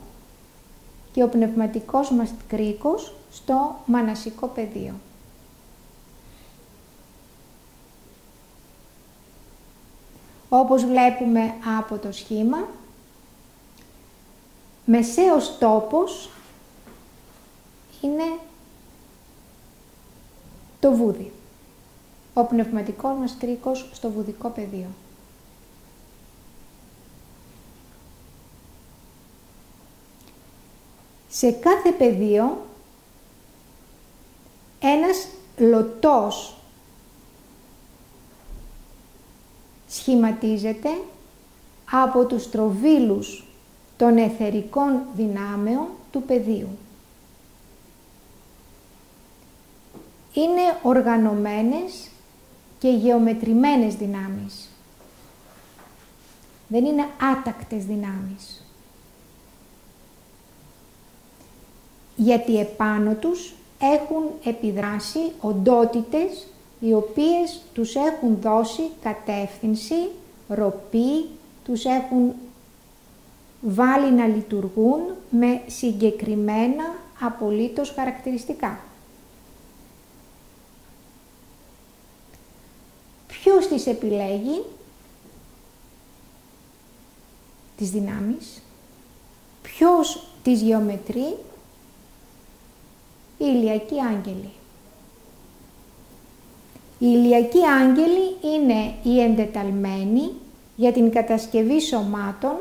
και ο πνευματικός μας κρίκος στο μανασικό πεδίο. Όπως βλέπουμε από το σχήμα, μεσαίος τόπος είναι το βούδι. Ο πνευματικός μας κρίκος στο βουδικό πεδίο. Σε κάθε πεδίο ένας λωτός σχηματίζεται από τους τροβίλους των εθερικών δυνάμεων του πεδίου. Είναι οργανωμένες και γεωμετρημένες δυνάμεις. Δεν είναι άτακτες δυνάμεις. Γιατί επάνω τους έχουν επιδράσει οντότητες οι οποίες τους έχουν δώσει κατεύθυνση, ροπή, τους έχουν βάλει να λειτουργούν με συγκεκριμένα απολύτως χαρακτηριστικά. Ποιος τις επιλέγει, τις δυνάμεις, ποιος τις γεωμετρεί, οι ηλιακοί άγγελοι. Οι ηλιακοί άγγελοι είναι οι εντεταλμένοι για την κατασκευή σωμάτων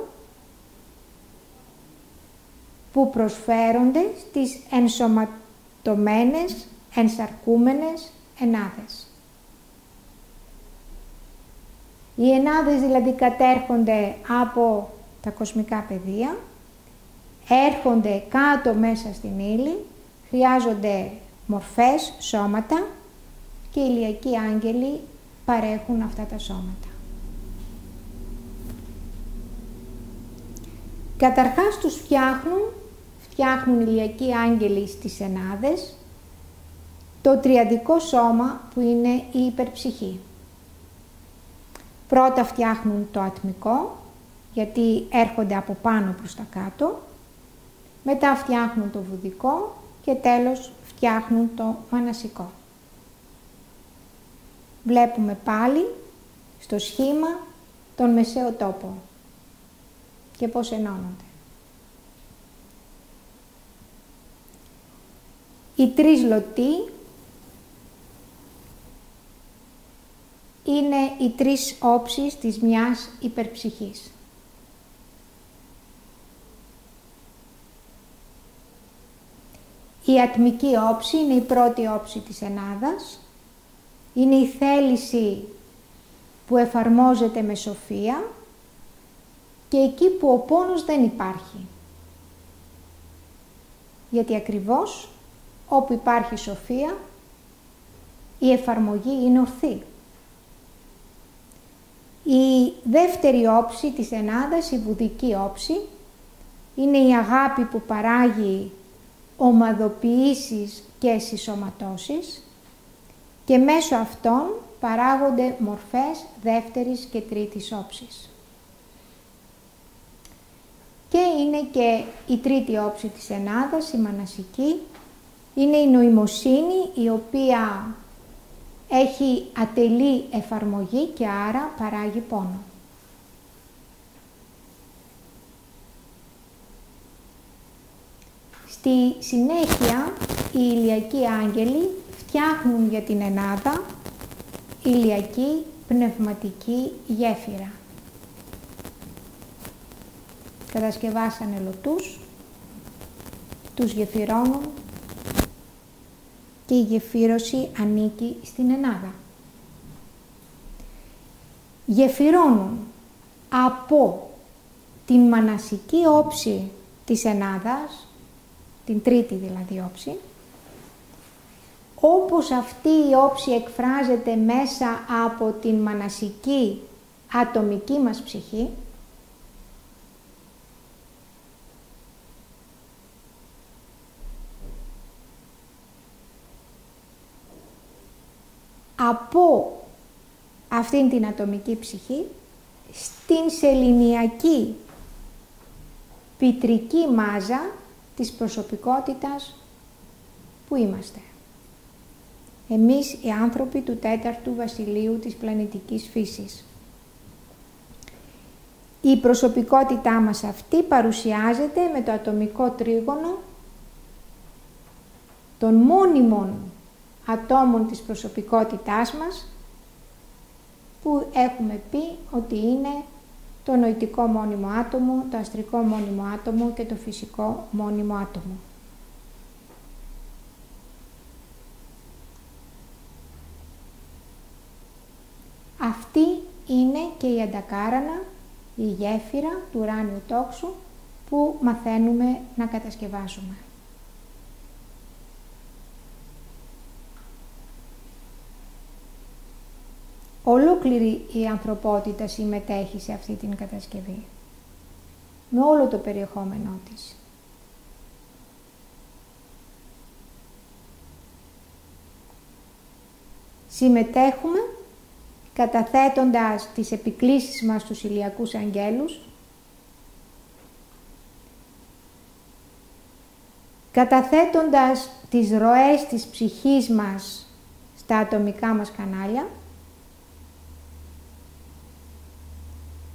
που προσφέρονται στις ενσωματωμένες ενσαρκούμενες ενάδες. Οι ενάδες δηλαδή κατέρχονται από τα κοσμικά πεδία, έρχονται κάτω μέσα στην ύλη, χρειάζονται μορφές, σώματα και οι ηλιακοί άγγελοι παρέχουν αυτά τα σώματα. Καταρχάς τους φτιάχνουν, φτιάχνουν ηλιακοί άγγελοι στις ενάδες, το τριαδικό σώμα που είναι η υπερψυχή. Πρώτα φτιάχνουν το ατμικό, γιατί έρχονται από πάνω προς τα κάτω, μετά φτιάχνουν το βουδικό και τέλος φτιάχνουν το μανασικό. Βλέπουμε πάλι στο σχήμα τον μεσαίο τόπο και πώς ενώνονται. Οι τρεις λωτοί είναι οι τρεις όψεις της μιας υπερψυχής. Η ατμική όψη είναι η πρώτη όψη της ενάδας, είναι η θέληση που εφαρμόζεται με σοφία και εκεί που ο πόνος δεν υπάρχει. Γιατί ακριβώς όπου υπάρχει σοφία η εφαρμογή είναι ορθή. Η δεύτερη όψη της ενάδας, η βουδική όψη, είναι η αγάπη που παράγει ομαδοποιήσεις και συσσωματώσεις και μέσω αυτών παράγονται μορφές δεύτερης και τρίτης όψης. Και είναι και η τρίτη όψη της ενάδας, η μανασική, είναι η νοημοσύνη η οποία έχει ατελή εφαρμογή και άρα παράγει πόνο. Στη συνέχεια οι ηλιακοί άγγελοι φτιάχνουν για την Ελλάδα ηλιακή πνευματική γέφυρα. Κατασκευάσανε λωτούς, τους γεφυρώνουν και η γεφύρωση ανήκει στην Ελλάδα. Γεφυρώνουν από την μανασική όψη της Ενάδας, την τρίτη δηλαδή όψη, όπως αυτή η όψη εκφράζεται μέσα από την μανασική ατομική μας ψυχή, από αυτήν την ατομική ψυχή στην σεληνιακή πιτρική μάζα της προσωπικότητας που είμαστε. Εμείς οι άνθρωποι του τέταρτου βασιλείου της πλανητικής φύσης. Η προσωπικότητά μας αυτή παρουσιάζεται με το ατομικό τρίγωνο των μόνιμων ατόμων της προσωπικότητάς μας που έχουμε πει ότι είναι το νοητικό μόνιμο άτομο, το αστρικό μόνιμο άτομο και το φυσικό μόνιμο άτομο. Αυτή είναι και η αντακάρανα, η γέφυρα του ουράνιου τόξου που μαθαίνουμε να κατασκευάζουμε. Ολόκληρη η ανθρωπότητα συμμετέχει σε αυτή την κατασκευή. Με όλο το περιεχόμενό της. Συμμετέχουμε καταθέτοντας τις επικλήσεις μας στους ηλιακούς αγγέλους, καταθέτοντας τις ροές της ψυχής μας στα ατομικά μας κανάλια,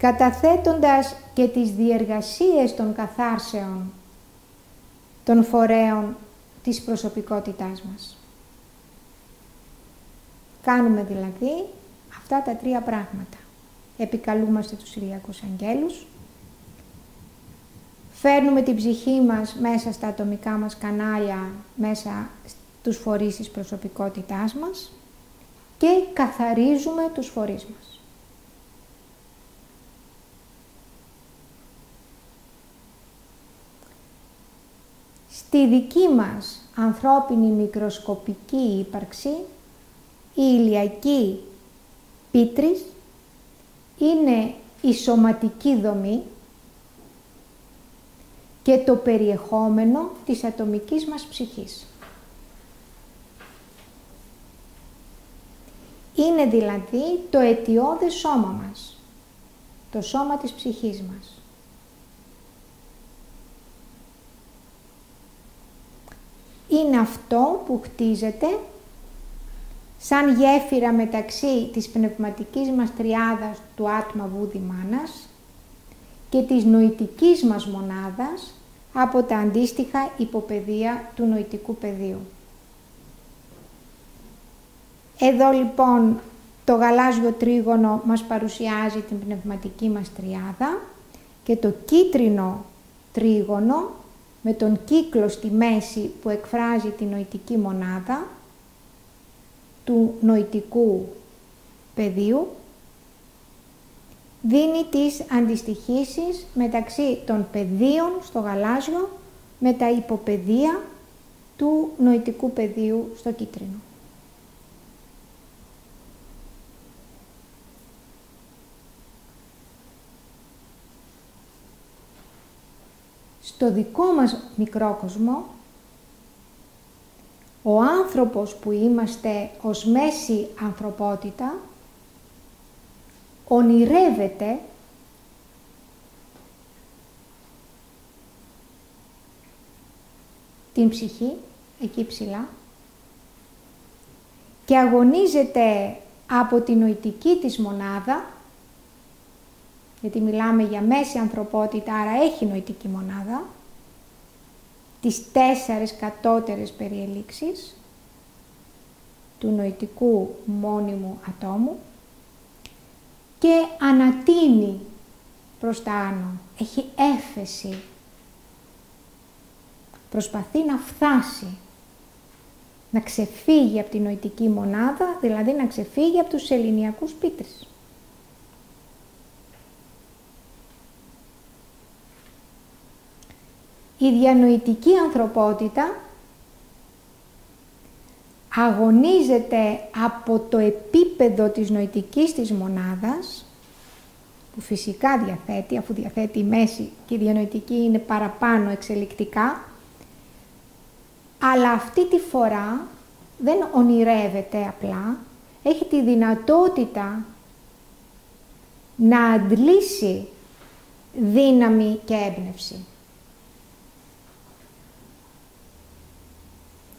καταθέτοντας και τις διεργασίες των καθάρσεων των φορέων της προσωπικότητάς μας. Κάνουμε δηλαδή αυτά τα τρία πράγματα. Επικαλούμαστε τους ηλιακούς αγγέλους, φέρνουμε την ψυχή μας μέσα στα ατομικά μας κανάλια, μέσα τους φορείς της προσωπικότητάς μας και καθαρίζουμε τους φορείς μας. Στη δική μας ανθρώπινη μικροσκοπική ύπαρξη, η ηλιακή πίτρης είναι η σωματική δομή και το περιεχόμενο της ατομικής μας ψυχής. Είναι δηλαδή το αιτιώδες σώμα μας, το σώμα της ψυχής μας. Είναι αυτό που χτίζεται σαν γέφυρα μεταξύ της πνευματικής μας τριάδας του Άτμα Βούδη Μάνας και της νοητικής μας μονάδας από τα αντίστοιχα υποπεδία του νοητικού πεδίου. Εδώ λοιπόν το γαλάζιο τρίγωνο μας παρουσιάζει την πνευματική μας τριάδα και το κίτρινο τρίγωνο με τον κύκλο στη μέση που εκφράζει την νοητική μονάδα του νοητικού πεδίου δίνει τις αντιστοιχίσεις μεταξύ των πεδίων στο γαλάζιο με τα υποπεδία του νοητικού πεδίου στο κίτρινο. Στο δικό μας μικρό κόσμο, ο άνθρωπος που είμαστε ως μέση ανθρωπότητα, ονειρεύεται την ψυχή εκεί ψηλά και αγωνίζεται από την νοητική της μονάδα γιατί μιλάμε για μέση ανθρωπότητα, άρα έχει νοητική μονάδα, τις τέσσερις κατώτερες περιελήξεις του νοητικού μόνιμου ατόμου και ανατείνει προς τα άνω, έχει έφεση, προσπαθεί να φτάσει, να ξεφύγει από την νοητική μονάδα, δηλαδή να ξεφύγει από τους ελληνιακούς πίτρες. Η διανοητική ανθρωπότητα αγωνίζεται από το επίπεδο της νοητικής της μονάδας, που φυσικά διαθέτει, αφού διαθέτει η μέση και η διανοητική είναι παραπάνω εξελικτικά, αλλά αυτή τη φορά δεν ονειρεύεται απλά, έχει τη δυνατότητα να αντλήσει δύναμη και έμπνευση.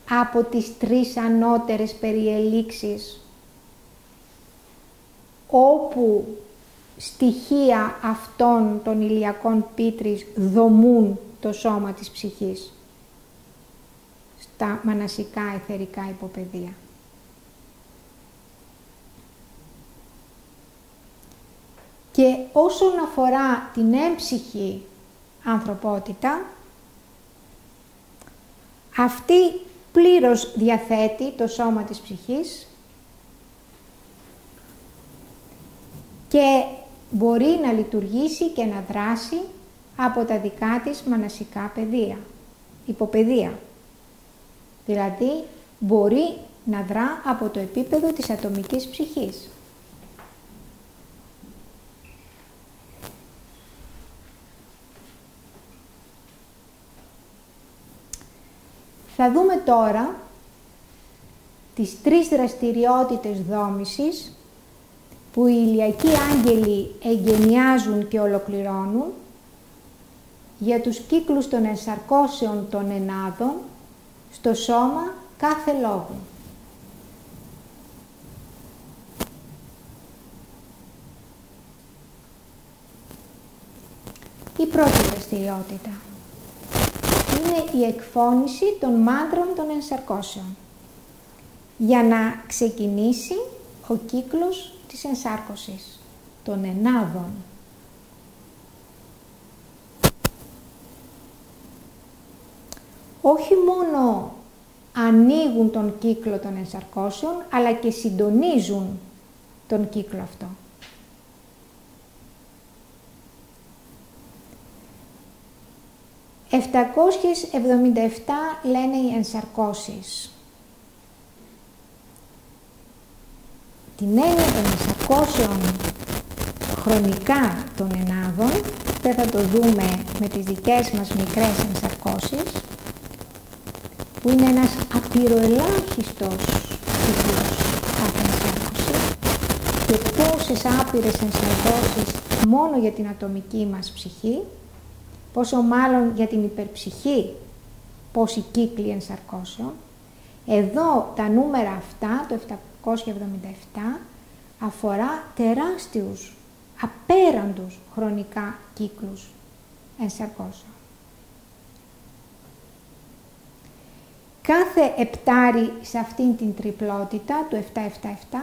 Από τις τρεις ανώτερες περιελήξεις όπου στοιχεία αυτών των ηλιακών πίτρης δομούν το σώμα της ψυχής στα μανασικά εθερικά υποπεδία. Και όσον αφορά την έμψυχη ανθρωπότητα, αυτή πλήρως διαθέτει το σώμα της ψυχής και μπορεί να λειτουργήσει και να δράσει από τα δικά της μανασικά παιδεία, υποπεδία. Δηλαδή, μπορεί να δρά από το επίπεδο της ατομικής ψυχής. Θα δούμε τώρα τις τρεις δραστηριότητες δόμησης που οι ηλιακοί άγγελοι εγκαινιάζουν και ολοκληρώνουν για τους κύκλους των ενσαρκώσεων των ενάδων στο σώμα κάθε λόγου. Η πρώτη δραστηριότητα είναι η εκφώνηση των μάντρων των ενσαρκώσεων για να ξεκινήσει ο κύκλος της ενσάρκωσης των ενάδων. Όχι μόνο ανοίγουν τον κύκλο των ενσαρκώσεων, αλλά και συντονίζουν τον κύκλο αυτό. 777 λένε οι ενσαρκώσεις. Την έννοια των ενσαρκώσεων χρονικά των ενάδων δεν θα το δούμε με τις δικές μας μικρές ενσαρκώσεις που είναι ένας απειροελάχιστος κύκλος κάθε ενσάρκωση και πόσες άπειρες ενσαρκώσεις μόνο για την ατομική μας ψυχή πόσο μάλλον για την υπερψυχή πόσοι κύκλοι ενσαρκώσεων. Εδώ τα νούμερα αυτά, το 777, αφορά τεράστιους, απέραντους χρονικά κύκλους ενσαρκώσεων. Κάθε επτάρι σε αυτήν την τριπλότητα του 777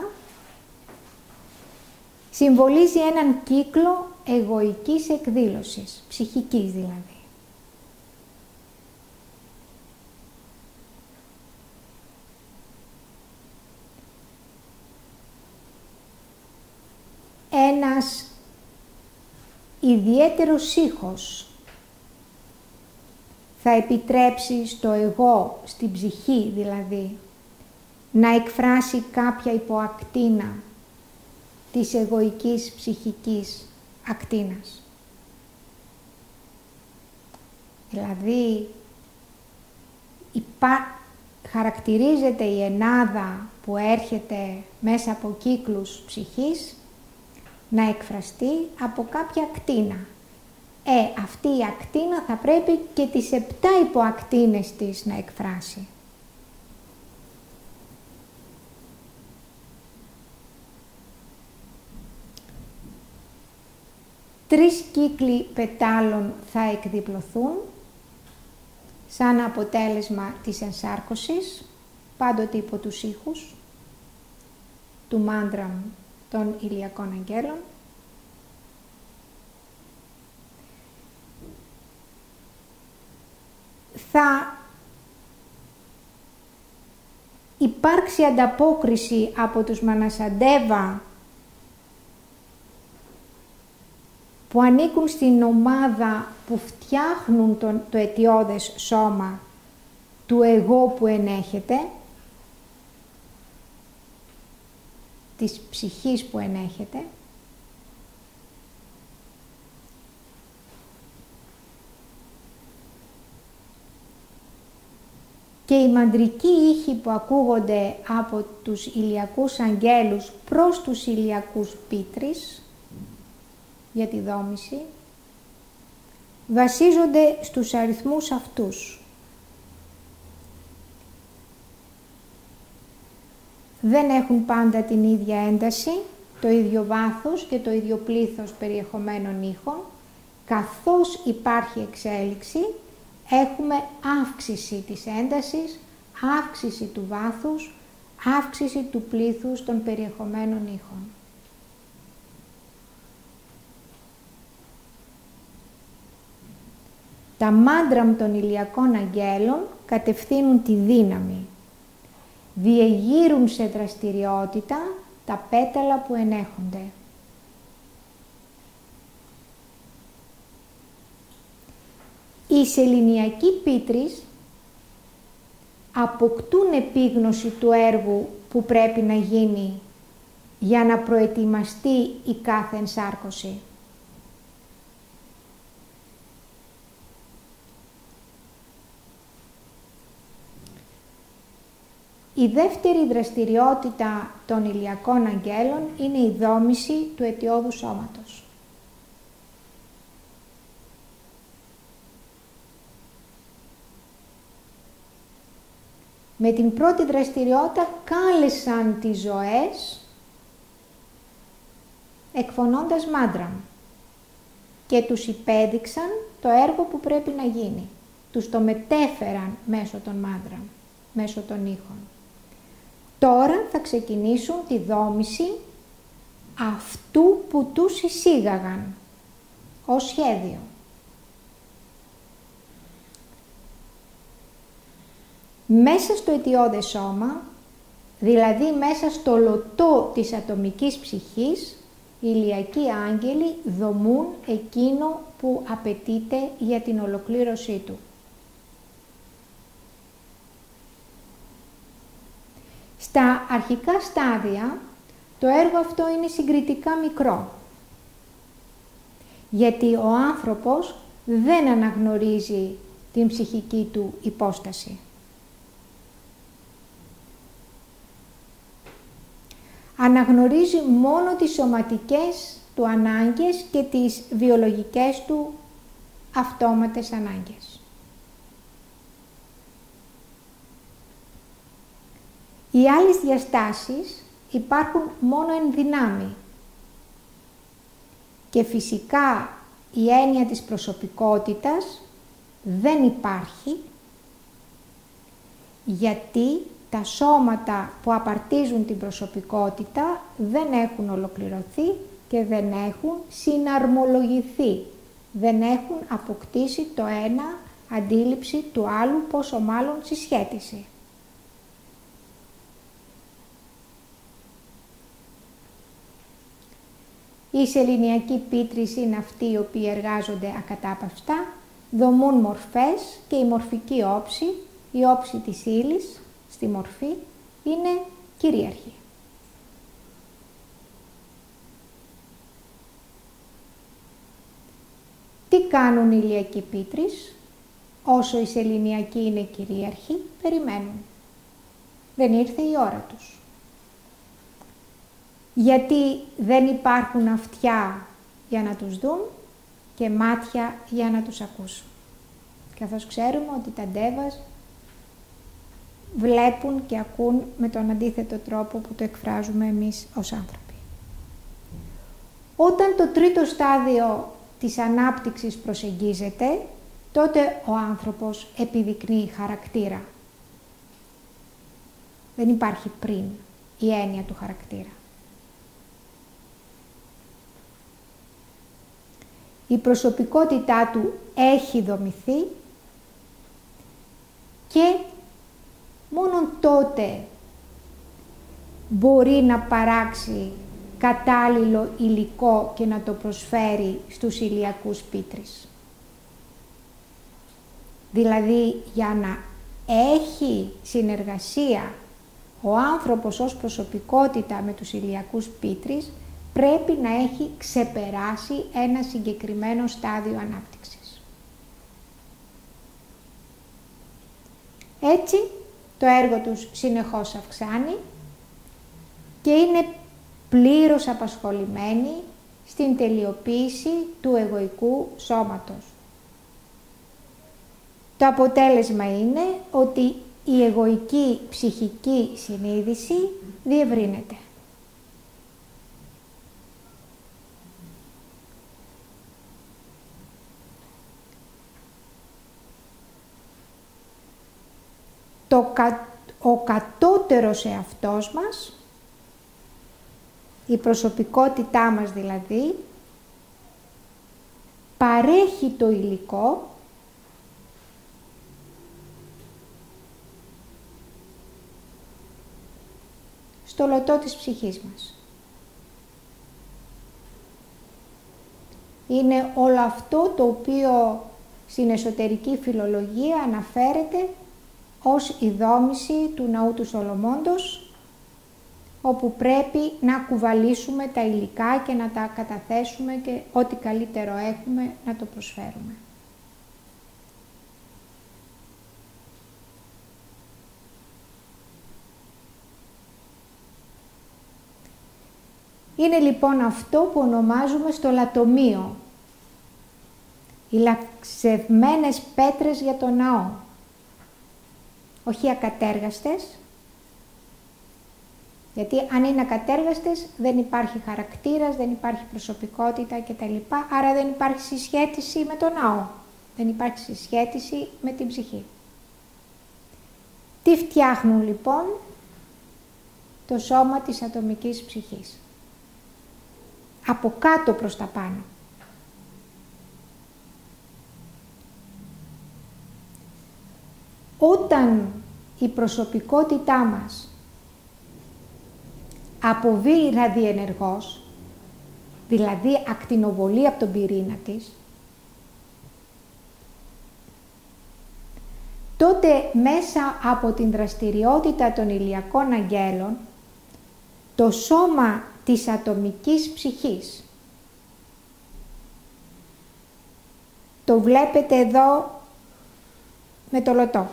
συμβολίζει έναν κύκλο εγωικής εκδήλωσης, ψυχικής δηλαδή. Ένας ιδιαίτερος ήχος θα επιτρέψει στο εγώ, στην ψυχή δηλαδή, να εκφράσει κάποια υποακτίνα της εγωικής ψυχικής ακτίνας. Δηλαδή, υπά... χαρακτηρίζεται η ενάδα που έρχεται μέσα από κύκλους ψυχής να εκφραστεί από κάποια ακτίνα. Ε, αυτή η ακτίνα θα πρέπει και τις επτά υποακτίνες της να εκφράσει. Τρεις κύκλοι πετάλων θα εκδιπλωθούν σαν αποτέλεσμα της ενσάρκωσης, πάντοτε υπό τους ήχους του μάντραμ των ηλιακών αγγέλων. Θα υπάρξει ανταπόκριση από τους Μανασαντέβα που ανήκουν στην ομάδα που φτιάχνουν τον, το αιτιώδες σώμα του εγώ που ενέχεται, της ψυχής που ενέχεται, και οι μαντρικοί ήχοι που ακούγονται από τους ηλιακούς αγγέλους προς τους ηλιακούς πίτρις για τη δόμηση βασίζονται στους αριθμούς αυτούς. Δεν έχουν πάντα την ίδια ένταση, το ίδιο βάθος και το ίδιο πλήθος περιεχομένων ήχων. Καθώς υπάρχει εξέλιξη, έχουμε αύξηση της έντασης, αύξηση του βάθους, αύξηση του πλήθους των περιεχομένων ήχων. Τα μάντραμ των ηλιακών αγγέλων κατευθύνουν τη δύναμη. Διεγείρουν σε δραστηριότητα τα πέταλα που ενέχονται. Οι σεληνιακοί πίτρεις αποκτούν επίγνωση του έργου που πρέπει να γίνει για να προετοιμαστεί η κάθε ενσάρκωση. Η δεύτερη δραστηριότητα των ηλιακών αγγέλων είναι η δόμηση του αιτιόδου σώματος. Με την πρώτη δραστηριότητα κάλεσαν τις ζωές εκφωνώντας μάντρα και τους υπέδειξαν το έργο που πρέπει να γίνει. Τους το μετέφεραν μέσω των μάντρα, μέσω των ήχων. Τώρα θα ξεκινήσουν τη δόμηση αυτού που τους εισήγαγαν ως σχέδιο. Μέσα στο αιτιώδες σώμα, δηλαδή μέσα στο λωτό της ατομικής ψυχής, οι ηλιακοί άγγελοι δομούν εκείνο που απαιτείται για την ολοκλήρωσή του. Στα αρχικά στάδια το έργο αυτό είναι συγκριτικά μικρό. Γιατί ο άνθρωπος δεν αναγνωρίζει την ψυχική του υπόσταση. Αναγνωρίζει μόνο τις σωματικές του ανάγκες και τις βιολογικές του αυτόματες ανάγκες. Οι άλλες διαστάσεις υπάρχουν μόνο εν δυνάμει. Και φυσικά η έννοια της προσωπικότητας δεν υπάρχει γιατί τα σώματα που απαρτίζουν την προσωπικότητα δεν έχουν ολοκληρωθεί και δεν έχουν συναρμολογηθεί. Δεν έχουν αποκτήσει το ένα αντίληψη του άλλου, πόσο μάλλον συσχέτιση. Οι σεληνιακοί πίτρεις είναι αυτοί οι οποίοι εργάζονται ακατάπαυστα, δομούν μορφές και η μορφική όψη, η όψη της ύλης στη μορφή, είναι κυρίαρχη. Τι κάνουν οι ηλιακοί πίτρεις, όσο οι σεληνιακοί είναι κυρίαρχοι, περιμένουν. Δεν ήρθε η ώρα τους γιατί δεν υπάρχουν αυτιά για να τους δουν και μάτια για να τους ακούσουν. Καθώς ξέρουμε ότι τα ντέβας βλέπουν και ακούν με τον αντίθετο τρόπο που το εκφράζουμε εμείς ως άνθρωποι. Όταν το τρίτο στάδιο της ανάπτυξης προσεγγίζεται, τότε ο άνθρωπος επιδεικνύει χαρακτήρα. Δεν υπάρχει πριν η έννοια του χαρακτήρα. Η προσωπικότητά του έχει δομηθεί και μόνο τότε μπορεί να παράξει κατάλληλο υλικό και να το προσφέρει στους ηλιακούς πίτρες. Δηλαδή για να έχει συνεργασία ο άνθρωπος ως προσωπικότητα με τους ηλιακούς πίτρες πρέπει να έχει ξεπεράσει ένα συγκεκριμένο στάδιο ανάπτυξης. Έτσι, το έργο τους συνεχώς αυξάνει και είναι πλήρως απασχολημένοι στην τελειοποίηση του εγωικού σώματος. Το αποτέλεσμα είναι ότι η εγωική ψυχική συνείδηση διευρύνεται. Το, ο κατώτερος εαυτός μας, η προσωπικότητά μας δηλαδή, παρέχει το υλικό στο λωτό της ψυχής μας. Είναι όλο αυτό το οποίο στην εσωτερική φιλολογία αναφέρεται ως η δόμηση του ναού του Σολομόντος, όπου πρέπει να κουβαλήσουμε τα υλικά και να τα καταθέσουμε και ό,τι καλύτερο έχουμε να το προσφέρουμε. Είναι λοιπόν αυτό που ονομάζουμε στο λατομείο. Οι λαξευμένες πέτρες για το ναό όχι ακατέργαστες, γιατί αν είναι ακατέργαστες δεν υπάρχει χαρακτήρας, δεν υπάρχει προσωπικότητα κτλ. Άρα δεν υπάρχει συσχέτιση με τον ναό, δεν υπάρχει συσχέτιση με την ψυχή. Τι φτιάχνουν λοιπόν το σώμα της ατομικής ψυχής; Από κάτω προς τα πάνω. Όταν η προσωπικότητά μας αποβεί ραδιενεργός, δηλαδή ακτινοβολή από τον πυρήνα της, τότε μέσα από την δραστηριότητα των ηλιακών αγγέλων, το σώμα της ατομικής ψυχής, το βλέπετε εδώ με το λωτό,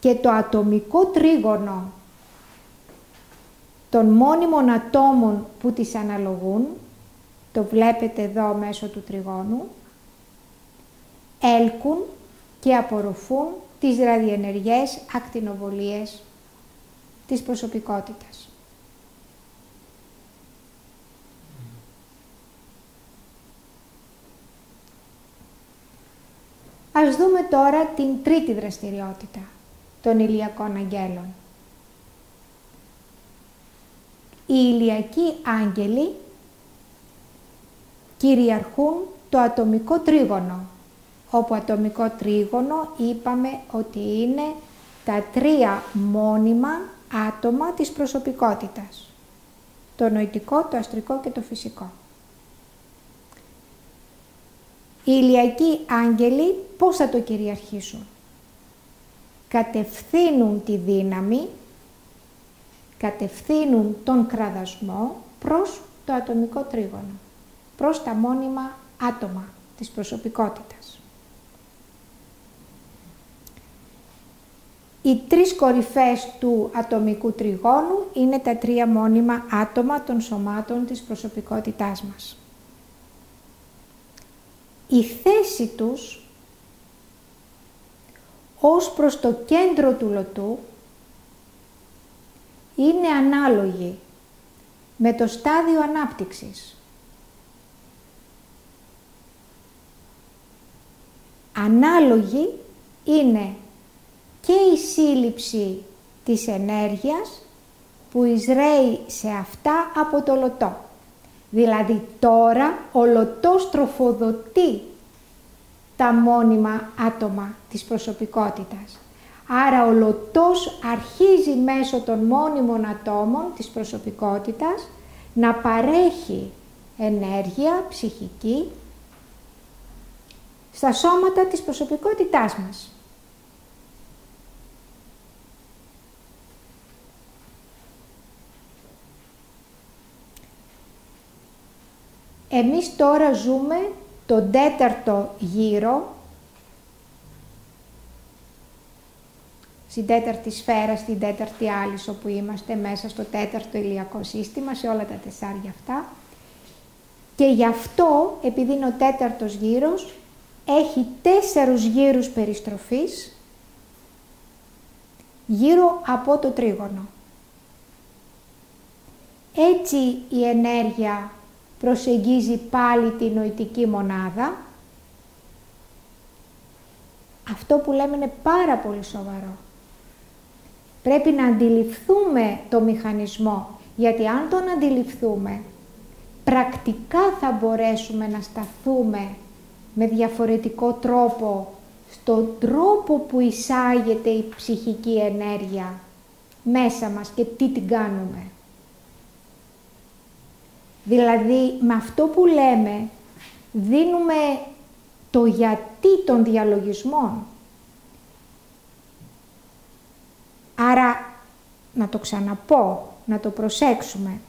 και το ατομικό τρίγωνο των μόνιμων ατόμων που τις αναλογούν, το βλέπετε εδώ μέσω του τριγώνου, έλκουν και απορροφούν τις ραδιενεργές ακτινοβολίες της προσωπικότητας. Ας δούμε τώρα την τρίτη δραστηριότητα των ηλιακών αγγέλων. Οι ηλιακοί άγγελοι κυριαρχούν το ατομικό τρίγωνο, όπου ατομικό τρίγωνο είπαμε ότι είναι τα τρία μόνιμα άτομα της προσωπικότητας. Το νοητικό, το αστρικό και το φυσικό. Οι ηλιακοί άγγελοι πώς θα το κυριαρχήσουν; Κατευθύνουν τη δύναμη, κατευθύνουν τον κραδασμό προς το ατομικό τρίγωνο, προς τα μόνιμα άτομα της προσωπικότητας. Οι τρεις κορυφές του ατομικού τριγώνου είναι τα τρία μόνιμα άτομα των σωμάτων της προσωπικότητάς μας. Η θέση τους ως προς το κέντρο του λωτού είναι ανάλογη με το στάδιο ανάπτυξης. Ανάλογη είναι και η σύλληψη της ενέργειας που εισραίει σε αυτά από το λωτό. Δηλαδή τώρα ο λωτός τροφοδοτεί τα μόνιμα άτομα της προσωπικότητας. Άρα ο λωτός αρχίζει μέσω των μόνιμων ατόμων της προσωπικότητας να παρέχει ενέργεια ψυχική στα σώματα της προσωπικότητάς μας. Εμείς τώρα ζούμε τον τέταρτο γύρο, στην τέταρτη σφαίρα, στην τέταρτη άλυσο που είμαστε μέσα στο τέταρτο ηλιακό σύστημα, σε όλα τα τεσσάρια αυτά. Και γι' αυτό, επειδή είναι ο τέταρτος γύρος, έχει τέσσερους γύρους περιστροφής γύρω από το τρίγωνο. Έτσι η ενέργεια προσεγγίζει πάλι τη νοητική μονάδα. Αυτό που λέμε είναι πάρα πολύ σοβαρό. Πρέπει να αντιληφθούμε το μηχανισμό, γιατί αν τον αντιληφθούμε, πρακτικά θα μπορέσουμε να σταθούμε με διαφορετικό τρόπο στον τρόπο που εισάγεται η ψυχική ενέργεια μέσα μας και τι την κάνουμε. Δηλαδή, με αυτό που λέμε, δίνουμε το γιατί των διαλογισμών. Άρα, να το ξαναπώ, να το προσέξουμε.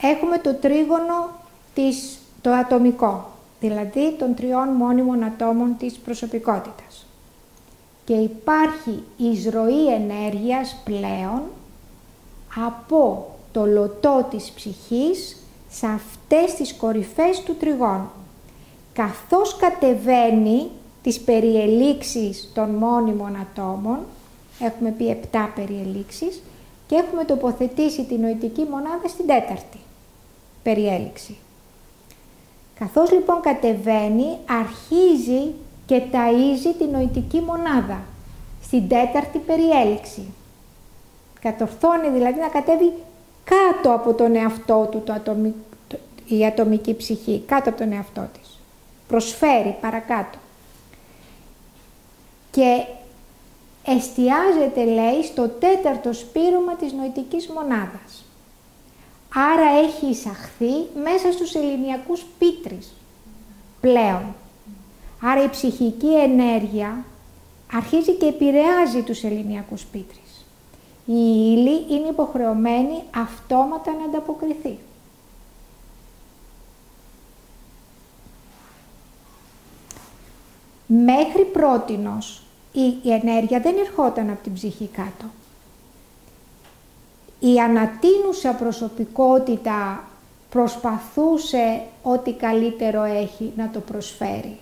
Έχουμε το τρίγωνο της, το ατομικό, δηλαδή των τριών μόνιμων ατόμων της προσωπικότητας. Και υπάρχει εισρωή ενέργειας πλέον από το λωτό της ψυχής σε αυτές τις κορυφές του τριγώνου. Καθώς κατεβαίνει τις περιελήξεις των μόνιμων ατόμων, έχουμε πει 7 περιελήξεις, και έχουμε τοποθετήσει την νοητική μονάδα στην τέταρτη περιέληξη. Καθώς λοιπόν κατεβαίνει, αρχίζει και ταΐζει την νοητική μονάδα στην τέταρτη περιέληξη. Κατορθώνει δηλαδή να κατέβει κάτω από τον εαυτό του το η ατομική ψυχή, κάτω από τον εαυτό της. Προσφέρει παρακάτω. και εστιάζεται, λέει, στο τέταρτο σπήρωμα της νοητικής μονάδας. Άρα έχει εισαχθεί μέσα στους ελληνιακούς πίτρεις πλέον. Άρα η ψυχική ενέργεια αρχίζει και επηρεάζει τους ελληνιακούς πίτρεις. Η ύλη είναι υποχρεωμένη αυτόματα να ανταποκριθεί. Μέχρι πρότινος η ενέργεια δεν ερχόταν από την ψυχή κάτω. Η ανατείνουσα προσωπικότητα προσπαθούσε ό,τι καλύτερο έχει να το προσφέρει.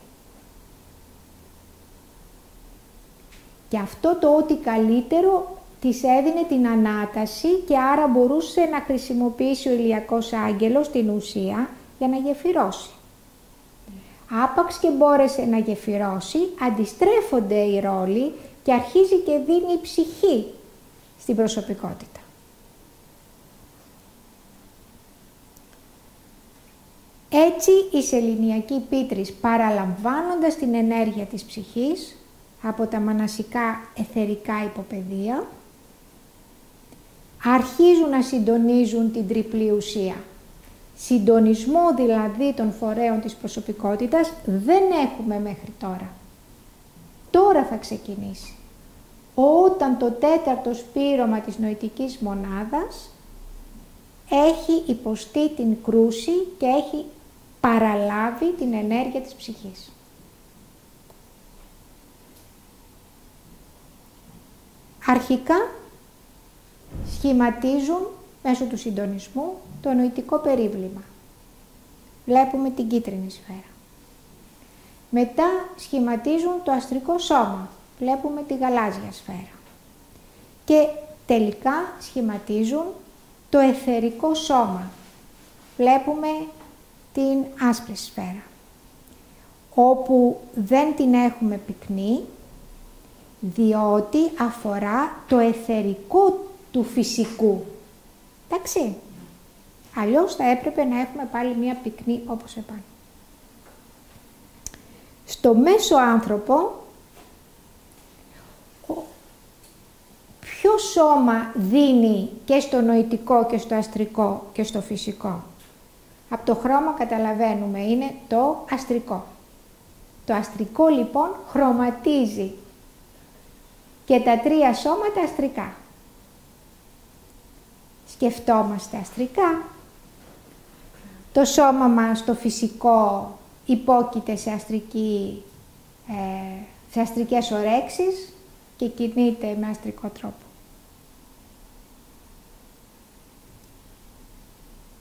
Και αυτό το ό,τι καλύτερο της έδινε την ανάταση και άρα μπορούσε να χρησιμοποιήσει ο ηλιακός άγγελος την ουσία για να γεφυρώσει. Άπαξ και μπόρεσε να γεφυρώσει, αντιστρέφονται οι ρόλοι και αρχίζει και δίνει ψυχή στην προσωπικότητα. Έτσι η σεληνιακή πίτρης παραλαμβάνοντας την ενέργεια της ψυχής από τα μανασικά εθερικά υποπεδία αρχίζουν να συντονίζουν την τριπλή ουσία. Συντονισμό δηλαδή των φορέων της προσωπικότητας δεν έχουμε μέχρι τώρα. Τώρα θα ξεκινήσει. Όταν το τέταρτο σπήρωμα της νοητικής μονάδας έχει υποστεί την κρούση και έχει παραλάβει την ενέργεια της ψυχής. Αρχικά σχηματίζουν μέσω του συντονισμού το νοητικό περίβλημα. Βλέπουμε την κίτρινη σφαίρα. Μετά σχηματίζουν το αστρικό σώμα. Βλέπουμε τη γαλάζια σφαίρα. Και τελικά σχηματίζουν το εθερικό σώμα. Βλέπουμε την άσπρη σφαίρα. Όπου δεν την έχουμε πυκνή, διότι αφορά το εθερικό του φυσικού. Εντάξει. Αλλιώς θα έπρεπε να έχουμε πάλι μία πυκνή όπως επάνω. Στο μέσο άνθρωπο, ποιο σώμα δίνει και στο νοητικό και στο αστρικό και στο φυσικό; Από το χρώμα καταλαβαίνουμε είναι το αστρικό. Το αστρικό λοιπόν χρωματίζει και τα τρία σώματα αστρικά. Σκεφτόμαστε αστρικά. Το σώμα μας, το φυσικό, υπόκειται σε, αστρική, ε, σε αστρικές ορέξεις και κινείται με αστρικό τρόπο.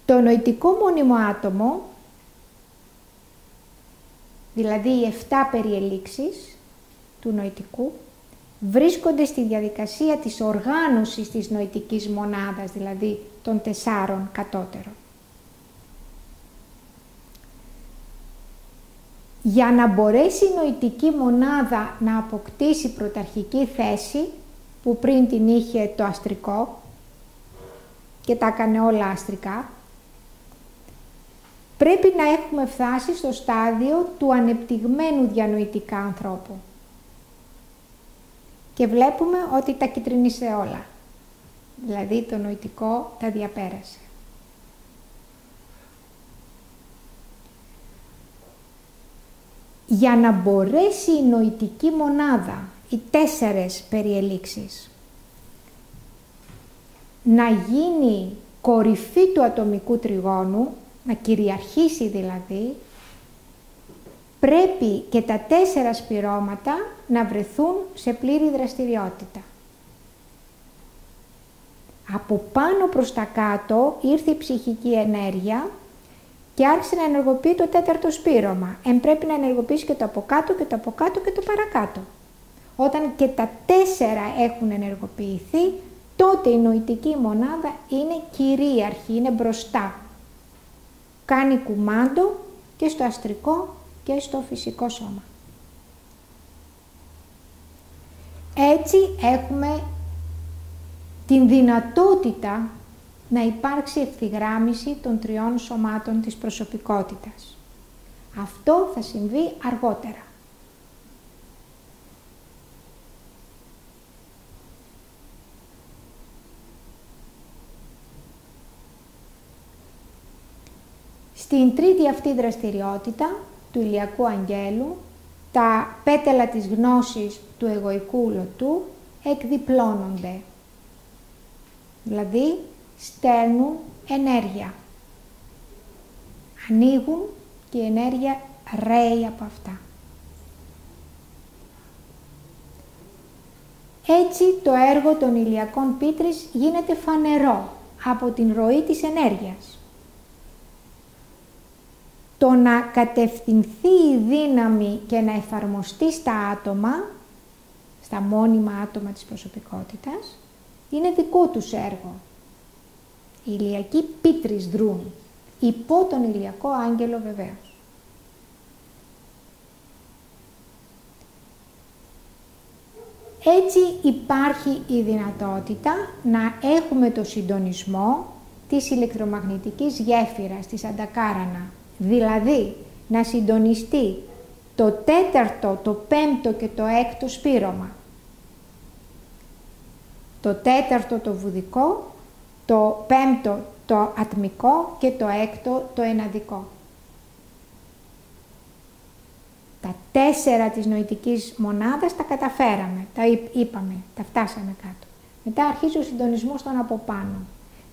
Το νοητικό μόνιμο άτομο, δηλαδή οι 7 περιελήξεις του νοητικού, βρίσκονται στη διαδικασία της οργάνωσης της νοητικής μονάδας, δηλαδή των τεσσάρων κατώτερων. Για να μπορέσει η νοητική μονάδα να αποκτήσει πρωταρχική θέση, που πριν την είχε το αστρικό και τα έκανε όλα αστρικά, πρέπει να έχουμε φτάσει στο στάδιο του ανεπτυγμένου διανοητικά ανθρώπου και βλέπουμε ότι τα κυτρινίσε όλα. Δηλαδή το νοητικό τα διαπέρασε. Για να μπορέσει η νοητική μονάδα, οι τέσσερες περιελήξεις, να γίνει κορυφή του ατομικού τριγώνου, να κυριαρχήσει δηλαδή, πρέπει και τα τέσσερα σπυρώματα να βρεθούν σε πλήρη δραστηριότητα. Από πάνω προς τα κάτω ήρθε η ψυχική ενέργεια και άρχισε να ενεργοποιεί το τέταρτο σπήρωμα. Εν πρέπει να ενεργοποιήσει και το από κάτω και το από κάτω και το παρακάτω. Όταν και τα τέσσερα έχουν ενεργοποιηθεί, τότε η νοητική μονάδα είναι κυρίαρχη, είναι μπροστά. Κάνει κουμάντο και στο αστρικό και στο φυσικό σώμα. Έτσι έχουμε την δυνατότητα να υπάρξει ευθυγράμμιση των τριών σωμάτων της προσωπικότητας. Αυτό θα συμβεί αργότερα. Στην τρίτη αυτή δραστηριότητα του ηλιακού αγγέλου, τα πέταλα της γνώσης του εγωικού λωτού εκδιπλώνονται. Δηλαδή, στέλνουν ενέργεια. Ανοίγουν και η ενέργεια ρέει από αυτά. Έτσι το έργο των ηλιακών πίτρης γίνεται φανερό από την ροή της ενέργειας. Το να κατευθυνθεί η δύναμη και να εφαρμοστεί στα άτομα, στα μόνιμα άτομα της προσωπικότητας, είναι δικό τους έργο. Οι ηλιακοί πίτρες δρούν, υπό τον ηλιακό άγγελο βεβαίως. Έτσι υπάρχει η δυνατότητα να έχουμε το συντονισμό της ηλεκτρομαγνητικής γέφυρας, της αντακάρανα. Δηλαδή, να συντονιστεί το τέταρτο, το πέμπτο και το έκτο σπήρωμα. Το τέταρτο το βουδικό, το πέμπτο το ατμικό και το έκτο το εναδικό. Τα τέσσερα της νοητικής μονάδας τα καταφέραμε, τα είπαμε, τα φτάσαμε κάτω. Μετά αρχίζει ο συντονισμός των από πάνω,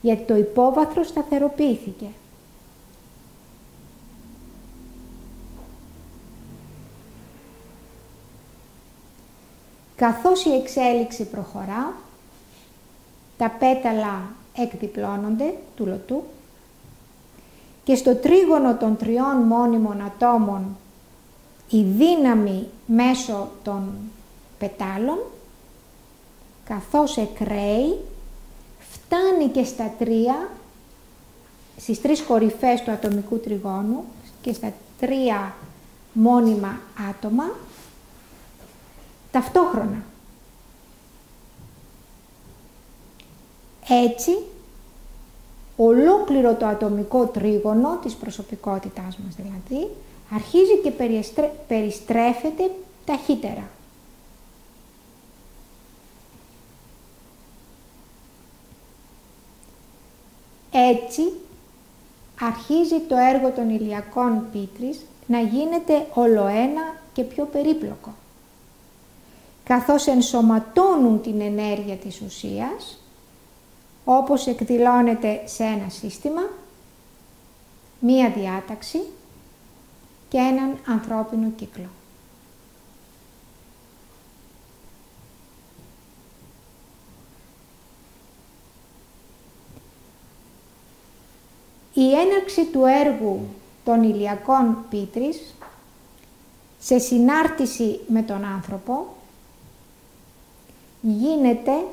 γιατί το υπόβαθρο σταθεροποιήθηκε. Καθώς η εξέλιξη προχωρά, τα πέταλα εκδιπλώνονται του λωτού και στο τρίγωνο των τριών μόνιμων ατόμων η δύναμη μέσω των πετάλων καθώς εκραίει φτάνει και στα τρία στις τρεις κορυφές του ατομικού τριγώνου και στα τρία μόνιμα άτομα ταυτόχρονα. Έτσι, ολόκληρο το ατομικό τρίγωνο της προσωπικότητάς μας δηλαδή, αρχίζει και περιστρέφεται ταχύτερα. Έτσι, αρχίζει το έργο των ηλιακών πίτρης να γίνεται ολοένα και πιο περίπλοκο. Καθώς ενσωματώνουν την ενέργεια της ουσίας, όπως εκδηλώνεται σε ένα σύστημα, μία διάταξη και έναν ανθρώπινο κύκλο. Η έναρξη του έργου των ηλιακών πίτρης σε συνάρτηση με τον άνθρωπο γίνεται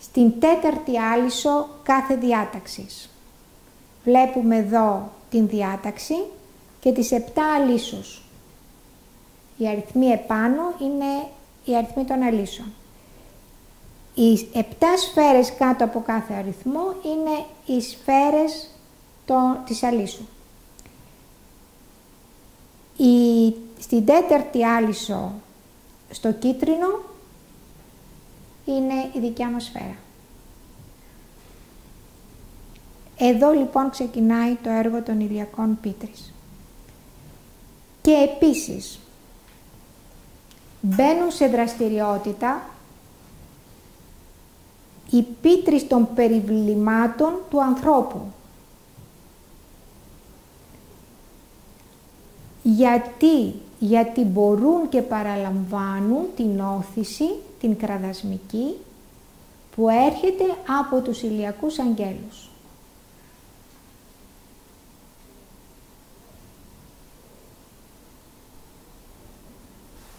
στην τέταρτη άλυσο κάθε διάταξης. Βλέπουμε εδώ την διάταξη και τις 7 αλύσους. Οι αριθμοί επάνω είναι οι αριθμοί των αλύσεων. Οι 7 σφαίρες κάτω από κάθε αριθμό είναι οι σφαίρες το, της αλύσου. Η, στην τέταρτη άλυσο στο κίτρινο είναι η δικιά μας σφαίρα. Εδώ λοιπόν ξεκινάει το έργο των ηλιακών πίτρης. Και επίσης μπαίνουν σε δραστηριότητα οι πίτρες των περιβλημάτων του ανθρώπου. Γιατί, γιατί μπορούν και παραλαμβάνουν την όθηση, την κραδασμική, που έρχεται από τους ηλιακούς αγγέλους.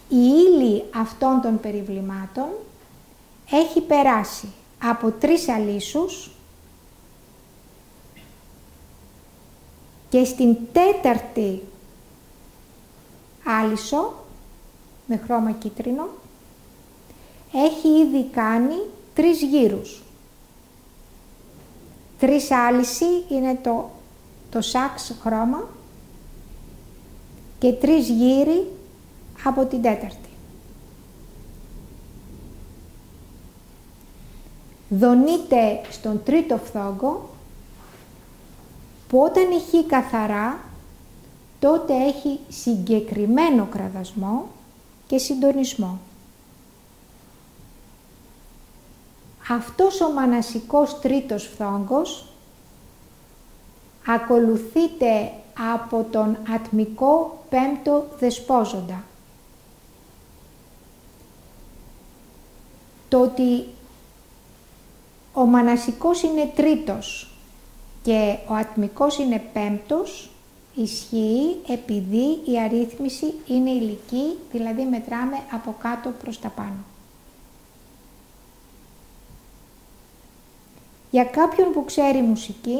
η ύλη αυτών των περιβλημάτων έχει περάσει από τρεις αλύσους και στην τέταρτη άλυσο με χρώμα κίτρινο έχει ήδη κάνει τρεις γύρους. Τρεις άλυση είναι το, το σάξ χρώμα και τρεις γύροι από την τέταρτη. Δονείται στον τρίτο φθόγκο που όταν ηχεί καθαρά, τότε έχει συγκεκριμένο κραδασμό και συντονισμό. Αυτός ο μανασικός τρίτος φθόγκος ακολουθείται από τον ατμικό πέμπτο δεσπόζοντα. Το ότι ο μανασικός είναι τρίτος και ο ατμικός είναι πέμπτος ισχύει επειδή η αρρύθμιση είναι ηλική, δηλαδή μετράμε από κάτω προς τα πάνω. Για κάποιον που ξέρει μουσική,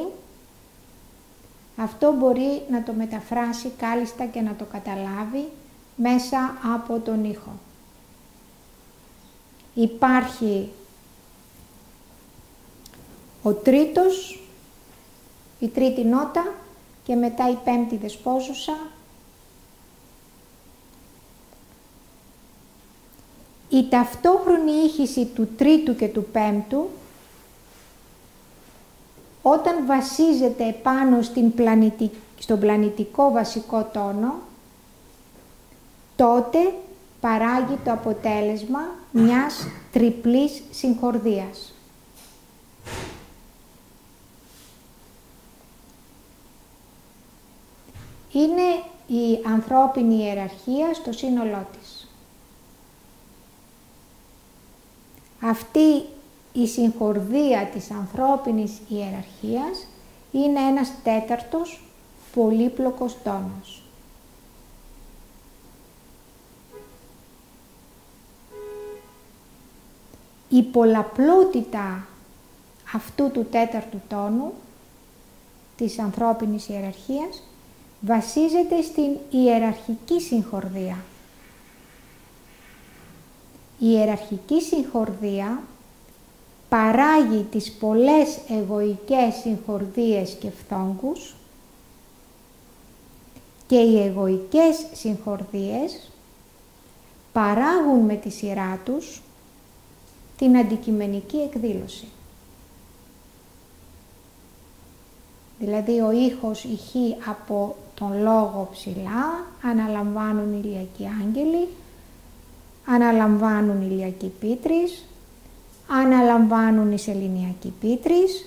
αυτό μπορεί να το μεταφράσει κάλλιστα και να το καταλάβει μέσα από τον ήχο. Υπάρχει ο τρίτος, η τρίτη νότα και μετά η πέμπτη δεσπόζουσα. Η ταυτόχρονη ήχηση του τρίτου και του πέμπτου όταν βασίζεται πάνω στην στον πλανητικό βασικό τόνο, τότε παράγει το αποτέλεσμα μιας τριπλής συγχορδίας. Είναι η ανθρώπινη ιεραρχία στο σύνολό της. Αυτή η συγχορδία της ανθρώπινης ιεραρχίας είναι ένας τέταρτος πολύπλοκος τόνος. Η πολλαπλότητα αυτού του τέταρτου τόνου της ανθρώπινης ιεραρχίας βασίζεται στην ιεραρχική συγχορδία. Η ιεραρχική συγχορδία παράγει τις πολλές εγωικές συγχορδίες και φθόγκους και οι εγωικές συγχορδίες παράγουν με τη σειρά τους την αντικειμενική εκδήλωση. Δηλαδή ο ήχος ηχεί από τον λόγο ψηλά, αναλαμβάνουν ηλιακοί άγγελοι, αναλαμβάνουν ηλιακοί πίτρεις, αναλαμβάνουν οι σεληνιακοί πίτρεις,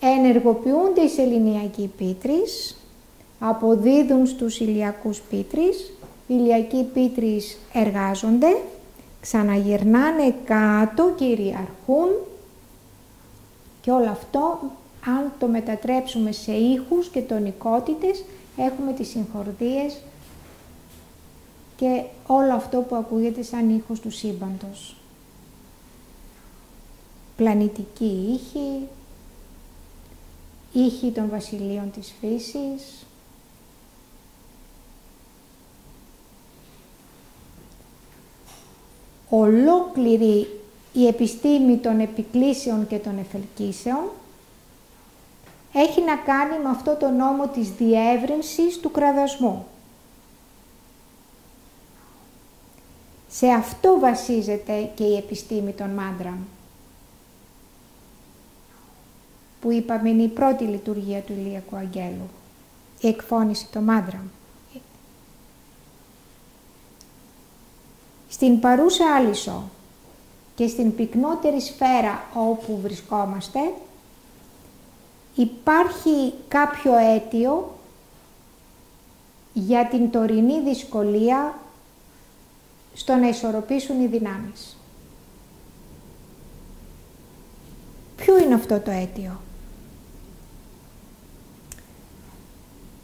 ενεργοποιούνται οι σεληνιακοί πίτρεις, αποδίδουν στους ηλιακούς πίτρεις, οι ηλιακοί πίτρεις εργάζονται, ξαναγυρνάνε κάτω, κυριαρχούν και όλο αυτό αν το μετατρέψουμε σε ήχους και τονικότητες έχουμε τις συγχορδίες και όλο αυτό που ακούγεται σαν ήχος του σύμπαντος πλανητική ήχη, ήχη των βασιλείων της φύσης, ολόκληρη η επιστήμη των επικλήσεων και των εφελκύσεων έχει να κάνει με αυτό το νόμο της διεύρυνσης του κραδασμού. Σε αυτό βασίζεται και η επιστήμη των μάντρων που είπαμε είναι η πρώτη λειτουργία του ηλιακού αγγέλου, η εκφώνηση των μάντρων. Στην παρούσα άλυσο και στην πυκνότερη σφαίρα όπου βρισκόμαστε, υπάρχει κάποιο αίτιο για την τωρινή δυσκολία στο να ισορροπήσουν οι δυνάμεις. Ποιο είναι αυτό το αίτιο;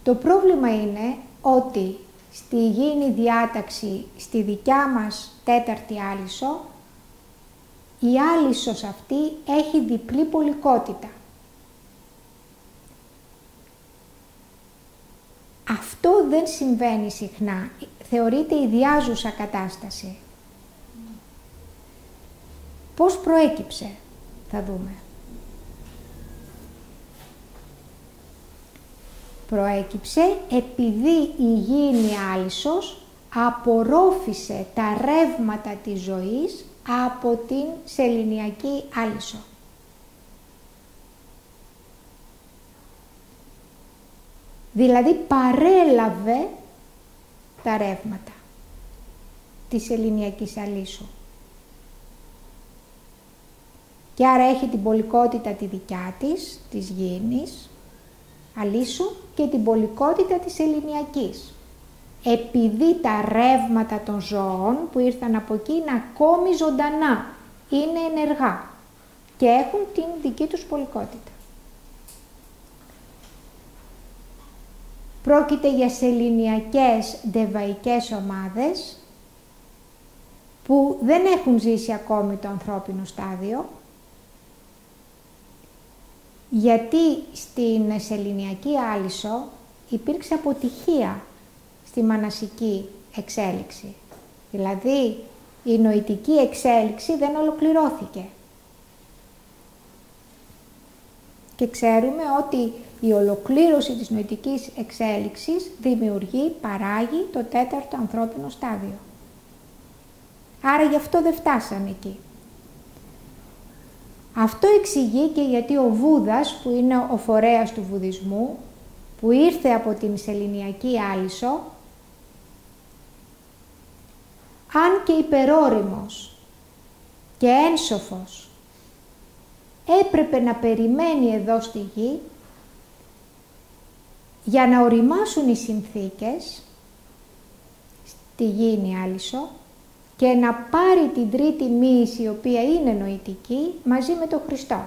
Το πρόβλημα είναι ότι στη υγιεινή διάταξη στη δικιά μας τέταρτη άλυσο, η άλυσος αυτή έχει διπλή πολικότητα. Αυτό δεν συμβαίνει συχνά. Θεωρείται ιδιάζουσα κατάσταση. Πώς προέκυψε, θα δούμε. Προέκυψε επειδή η γήινη άλυσος απορρόφησε τα ρεύματα της ζωής από την σεληνιακή άλυσο. Δηλαδή παρέλαβε τα ρεύματα της ελληνιακής αλήσου. Και άρα έχει την πολικότητα τη δικιά της, της γήινης, αλήσου και την πολικότητα της ελληνιακής. Επειδή τα ρεύματα των ζώων που ήρθαν από εκεί είναι ακόμη ζωντανά, είναι ενεργά και έχουν την δική τους πολικότητα. Πρόκειται για σεληνιακές δεβαϊκές ομάδες που δεν έχουν ζήσει ακόμη το ανθρώπινο στάδιο γιατί στην σεληνιακή άλυσο υπήρξε αποτυχία στη μανασική εξέλιξη. Δηλαδή η νοητική εξέλιξη δεν ολοκληρώθηκε. Και ξέρουμε ότι η ολοκλήρωση της νοητικής εξέλιξης δημιουργεί, παράγει το τέταρτο ανθρώπινο στάδιο. Άρα γι' αυτό δεν φτάσαμε εκεί. Αυτό εξηγεί και γιατί ο Βούδας, που είναι ο φορέας του Βουδισμού, που ήρθε από την Σεληνιακή Άλυσο, αν και υπερόριμος και ένσοφος, έπρεπε να περιμένει εδώ στη γη για να οριμάσουν οι συνθήκες στη γήινη Άλυσο και να πάρει την τρίτη μοίηση η οποία είναι νοητική μαζί με τον Χριστό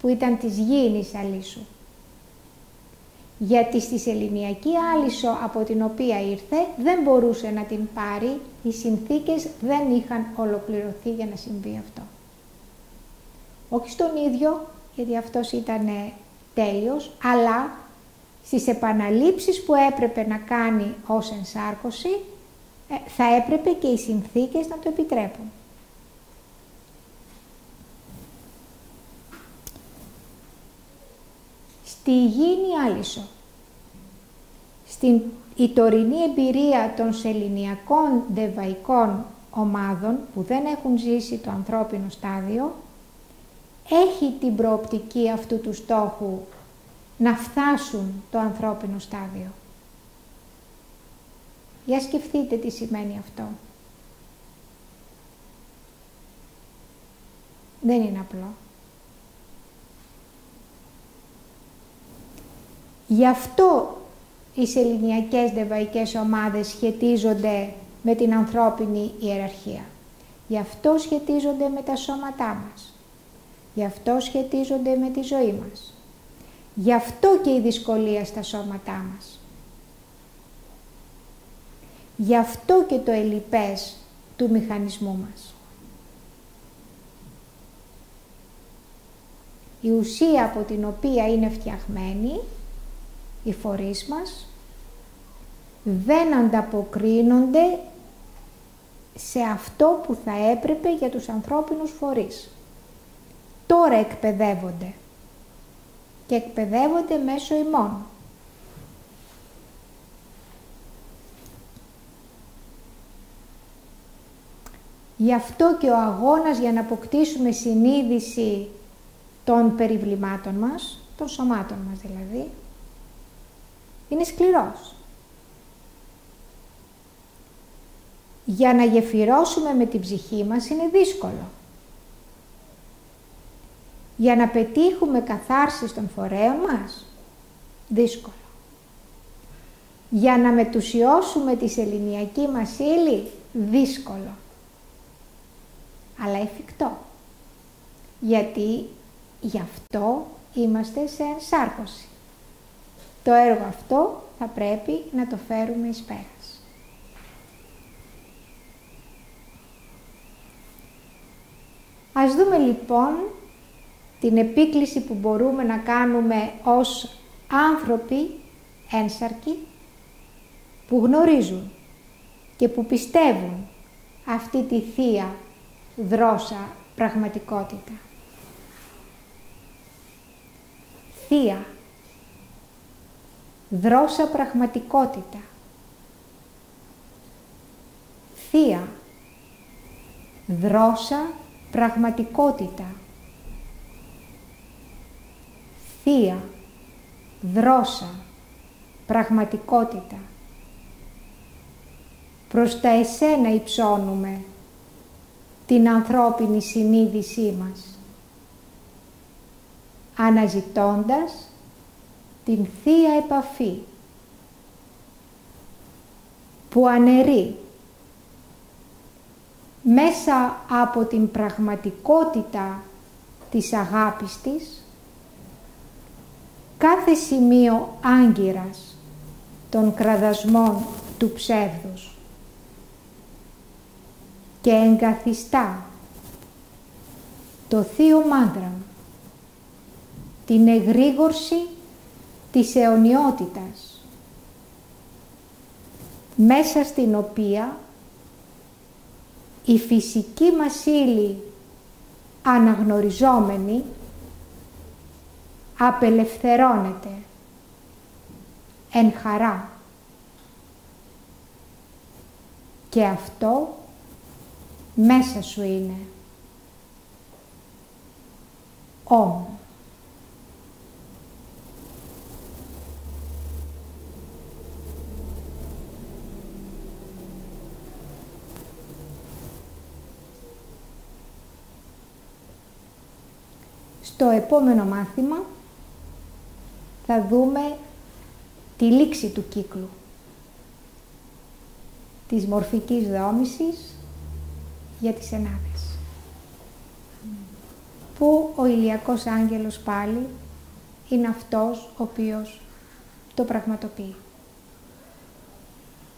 που ήταν της γήινης Αλήσου. Γιατί στη Σεληνιακή Άλυσο από την οποία ήρθε δεν μπορούσε να την πάρει, οι συνθήκες δεν είχαν ολοκληρωθεί για να συμβεί αυτό. Όχι στον ίδιο, γιατί αυτός ήταν τέλειος, αλλά στις επαναλήψεις που έπρεπε να κάνει ως ενσάρκωση, ε, θα έπρεπε και οι συνθήκες να το επιτρέπουν. Στη Υγιεινή Άλυσο, στην η τωρινή εμπειρία των σεληνιακών δεβαϊκών ομάδων που δεν έχουν ζήσει το ανθρώπινο στάδιο, έχει την προοπτική αυτού του στόχου να φτάσουν το ανθρώπινο στάδιο. Για σκεφτείτε τι σημαίνει αυτό. Δεν είναι απλό. Γι' αυτό οι σεληνιακές δεβαϊκές ομάδες σχετίζονται με την ανθρώπινη ιεραρχία. Γι' αυτό σχετίζονται με τα σώματά μας. Γι' αυτό σχετίζονται με τη ζωή μας. Γι' αυτό και η δυσκολία στα σώματά μας. Γι' αυτό και το ελλειπές του μηχανισμού μας. Η ουσία από την οποία είναι φτιαγμένη οι φορείς μας δεν ανταποκρίνονται σε αυτό που θα έπρεπε για τους ανθρώπινους φορείς. Τώρα εκπαιδεύονται και εκπαιδεύονται μέσω ημών. Γι' αυτό και ο αγώνας για να αποκτήσουμε συνείδηση των περιβλημάτων μας, των σωμάτων μας δηλαδή, είναι σκληρός. Για να γεφυρώσουμε με την ψυχή μας είναι δύσκολο. Για να πετύχουμε καθάρσεις των φορέων μας, δύσκολο. Για να μετουσιώσουμε τη σεληνιακή μας ύλη, δύσκολο αλλά εφικτό. Γιατί γι' αυτό είμαστε σε ενσάρκωση. Το έργο αυτό θα πρέπει να το φέρουμε εις πέρας. Ας δούμε λοιπόν την επίκληση που μπορούμε να κάνουμε ως άνθρωποι ένσαρκοι που γνωρίζουν και που πιστεύουν αυτή τη Θεία δρόσα πραγματικότητα. Θεία, δρόσα πραγματικότητα. Θεία, δρόσα πραγματικότητα. Θεία, δρόσα πραγματικότητα. Προς τα εσένα υψώνουμε την ανθρώπινη συνείδησή μας, αναζητώντας την Θεία Επαφή που αναιρεί μέσα από την πραγματικότητα της αγάπης της κάθε σημείο άγκυρας των κραδασμών του ψεύδους και εγκαθιστά το Θείο Μάντρα, την εγρήγορση της αιωνιότητας, μέσα στην οποία η φυσική μας ύλη αναγνωριζόμενη απελευθερώνεται εν χαρά. Και αυτό μέσα σου είναι. Όμ. Στο επόμενο μάθημα θα δούμε τη λήξη του κύκλου της μορφικής δόμησης για τις ενάδες. Που ο ηλιακός άγγελος πάλι είναι αυτός ο οποίος το πραγματοποιεί.